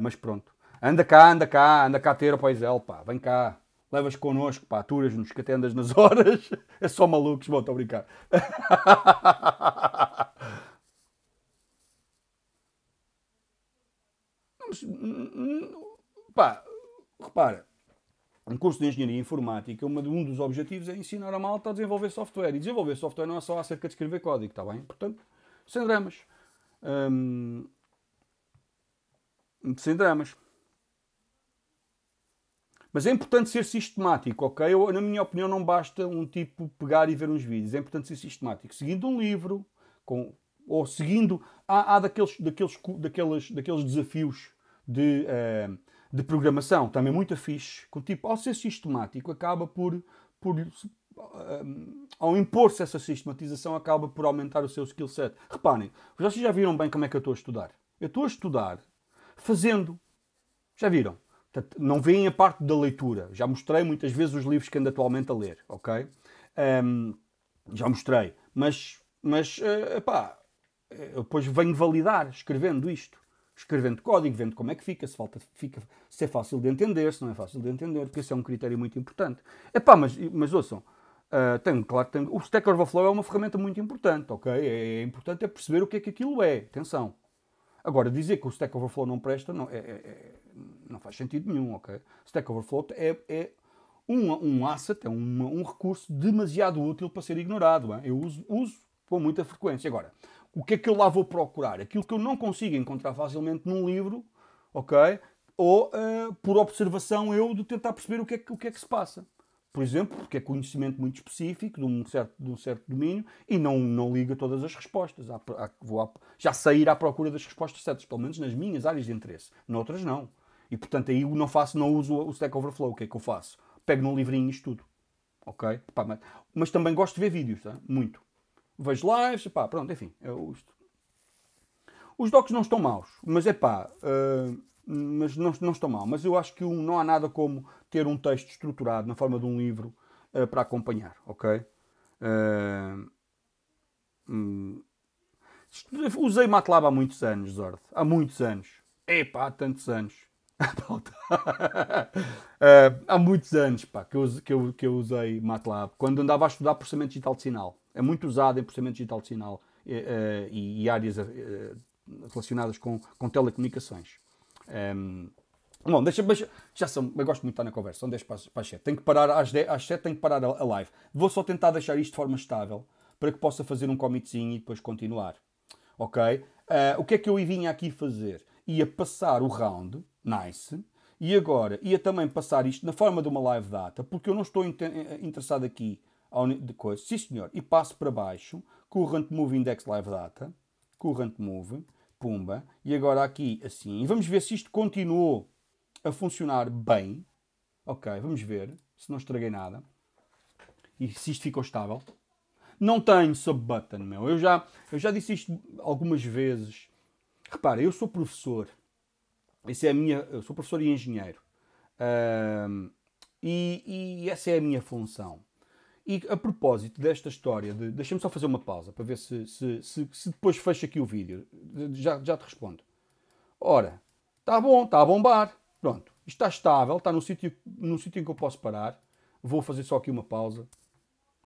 mas pronto. Anda cá, anda cá, anda cá ter o Paisel, pá, vem cá, levas connosco, pá, aturas-nos que até andas nas *laughs* horas, é só malucos, bom, estou a brincar. *laughs* pá, repara, um curso de engenharia informática, um dos objetivos é ensinar a malta a desenvolver software. E desenvolver software não é só acerca de escrever código, está bem? Portanto, sem dramas. Hum, sem dramas. Mas é importante ser sistemático, ok? Eu, na minha opinião, não basta um tipo pegar e ver uns vídeos. É importante ser sistemático. Seguindo um livro, com, ou seguindo. Há, há daqueles, daqueles, daqueles, daqueles desafios de, uh, de programação, também muito fixe, que tipo, ao ser sistemático, acaba por. por uh, ao impor-se essa sistematização, acaba por aumentar o seu skill set. Reparem, vocês já viram bem como é que eu estou a estudar? Eu estou a estudar fazendo. Já viram? não veem a parte da leitura. Já mostrei muitas vezes os livros que ando atualmente a ler, ok? Um, já mostrei. Mas, mas uh, epá, eu depois venho validar escrevendo isto. Escrevendo código, vendo como é que fica, se, falta, fica, se é fácil de entender, se não é fácil de entender, porque esse é um critério muito importante. Epá, mas, mas ouçam, uh, claro tem, o Stack Overflow é uma ferramenta muito importante, ok? É, é importante é perceber o que é que aquilo é. Atenção. Agora, dizer que o Stack Overflow não presta não, é, é, é não faz sentido nenhum, ok? Stack Overflow é, é um, um asset, é um, um recurso demasiado útil para ser ignorado. Hein? Eu uso, uso com muita frequência. Agora, o que é que eu lá vou procurar? Aquilo que eu não consigo encontrar facilmente num livro, ok? Ou uh, por observação eu de tentar perceber o que, é, o que é que se passa por exemplo, porque é conhecimento muito específico de um certo, de um certo domínio e não, não liga todas as respostas. Há, há, vou já sair à procura das respostas certas, pelo menos nas minhas áreas de interesse. Noutras, não. E portanto, aí não faço, não uso o Stack Overflow. O que é que eu faço? Pego num livrinho e estudo. Ok? Pá, mas, mas, também gosto de ver vídeos, tá? muito. Vejo lives, pá, pronto, enfim. Eu, os docs não estão maus, mas é pá. Uh, mas não, não estão mal. Mas eu acho que um, não há nada como ter um texto estruturado na forma de um livro uh, para acompanhar, ok? Uh, hum, usei MATLAB há muitos anos, Zord. Há muitos anos. Epá, há tantos anos. *laughs* uh, *laughs* há muitos anos pá, que, eu, que, eu, que eu usei MATLAB quando andava a estudar processamento digital de sinal. É muito usado em processamento digital de sinal uh, e, e, áreas uh, relacionadas com, com telecomunicações. Um, bom, deixa, deixa, já são, eu gosto muito de estar na conversa, são 10 para, para as 7. Tenho que parar às, 10, às 7, tenho que parar a, live. Vou só tentar deixar isto de forma estável para que possa fazer um comitzinho e depois continuar. Ok? Uh, o que é que eu vinha aqui fazer? Ia passar o round, nice, e agora ia também passar isto na forma de uma live data, porque eu não estou interessado aqui de coisa. Sim, senhor. E passo para baixo, current move index live data, current move, pumba, e agora aqui assim. E vamos ver se isto continuou a funcionar bem. Ok, vamos ver se não estraguei nada. E se isto ficou estável. Não tenho sub-button, meu. Eu já, eu já disse isto algumas vezes. Repara, eu sou professor. Esse é a minha, eu sou professor e engenheiro. Uh, e, e essa é a minha função. E a propósito desta história, de, deixa-me só fazer uma pausa para ver se, se, se, se depois fecho aqui o vídeo. Já, já te respondo. Ora, está bom, está a bombar. Pronto, está estável, está no sítio, no sítio em que eu posso parar. Vou fazer só aqui uma pausa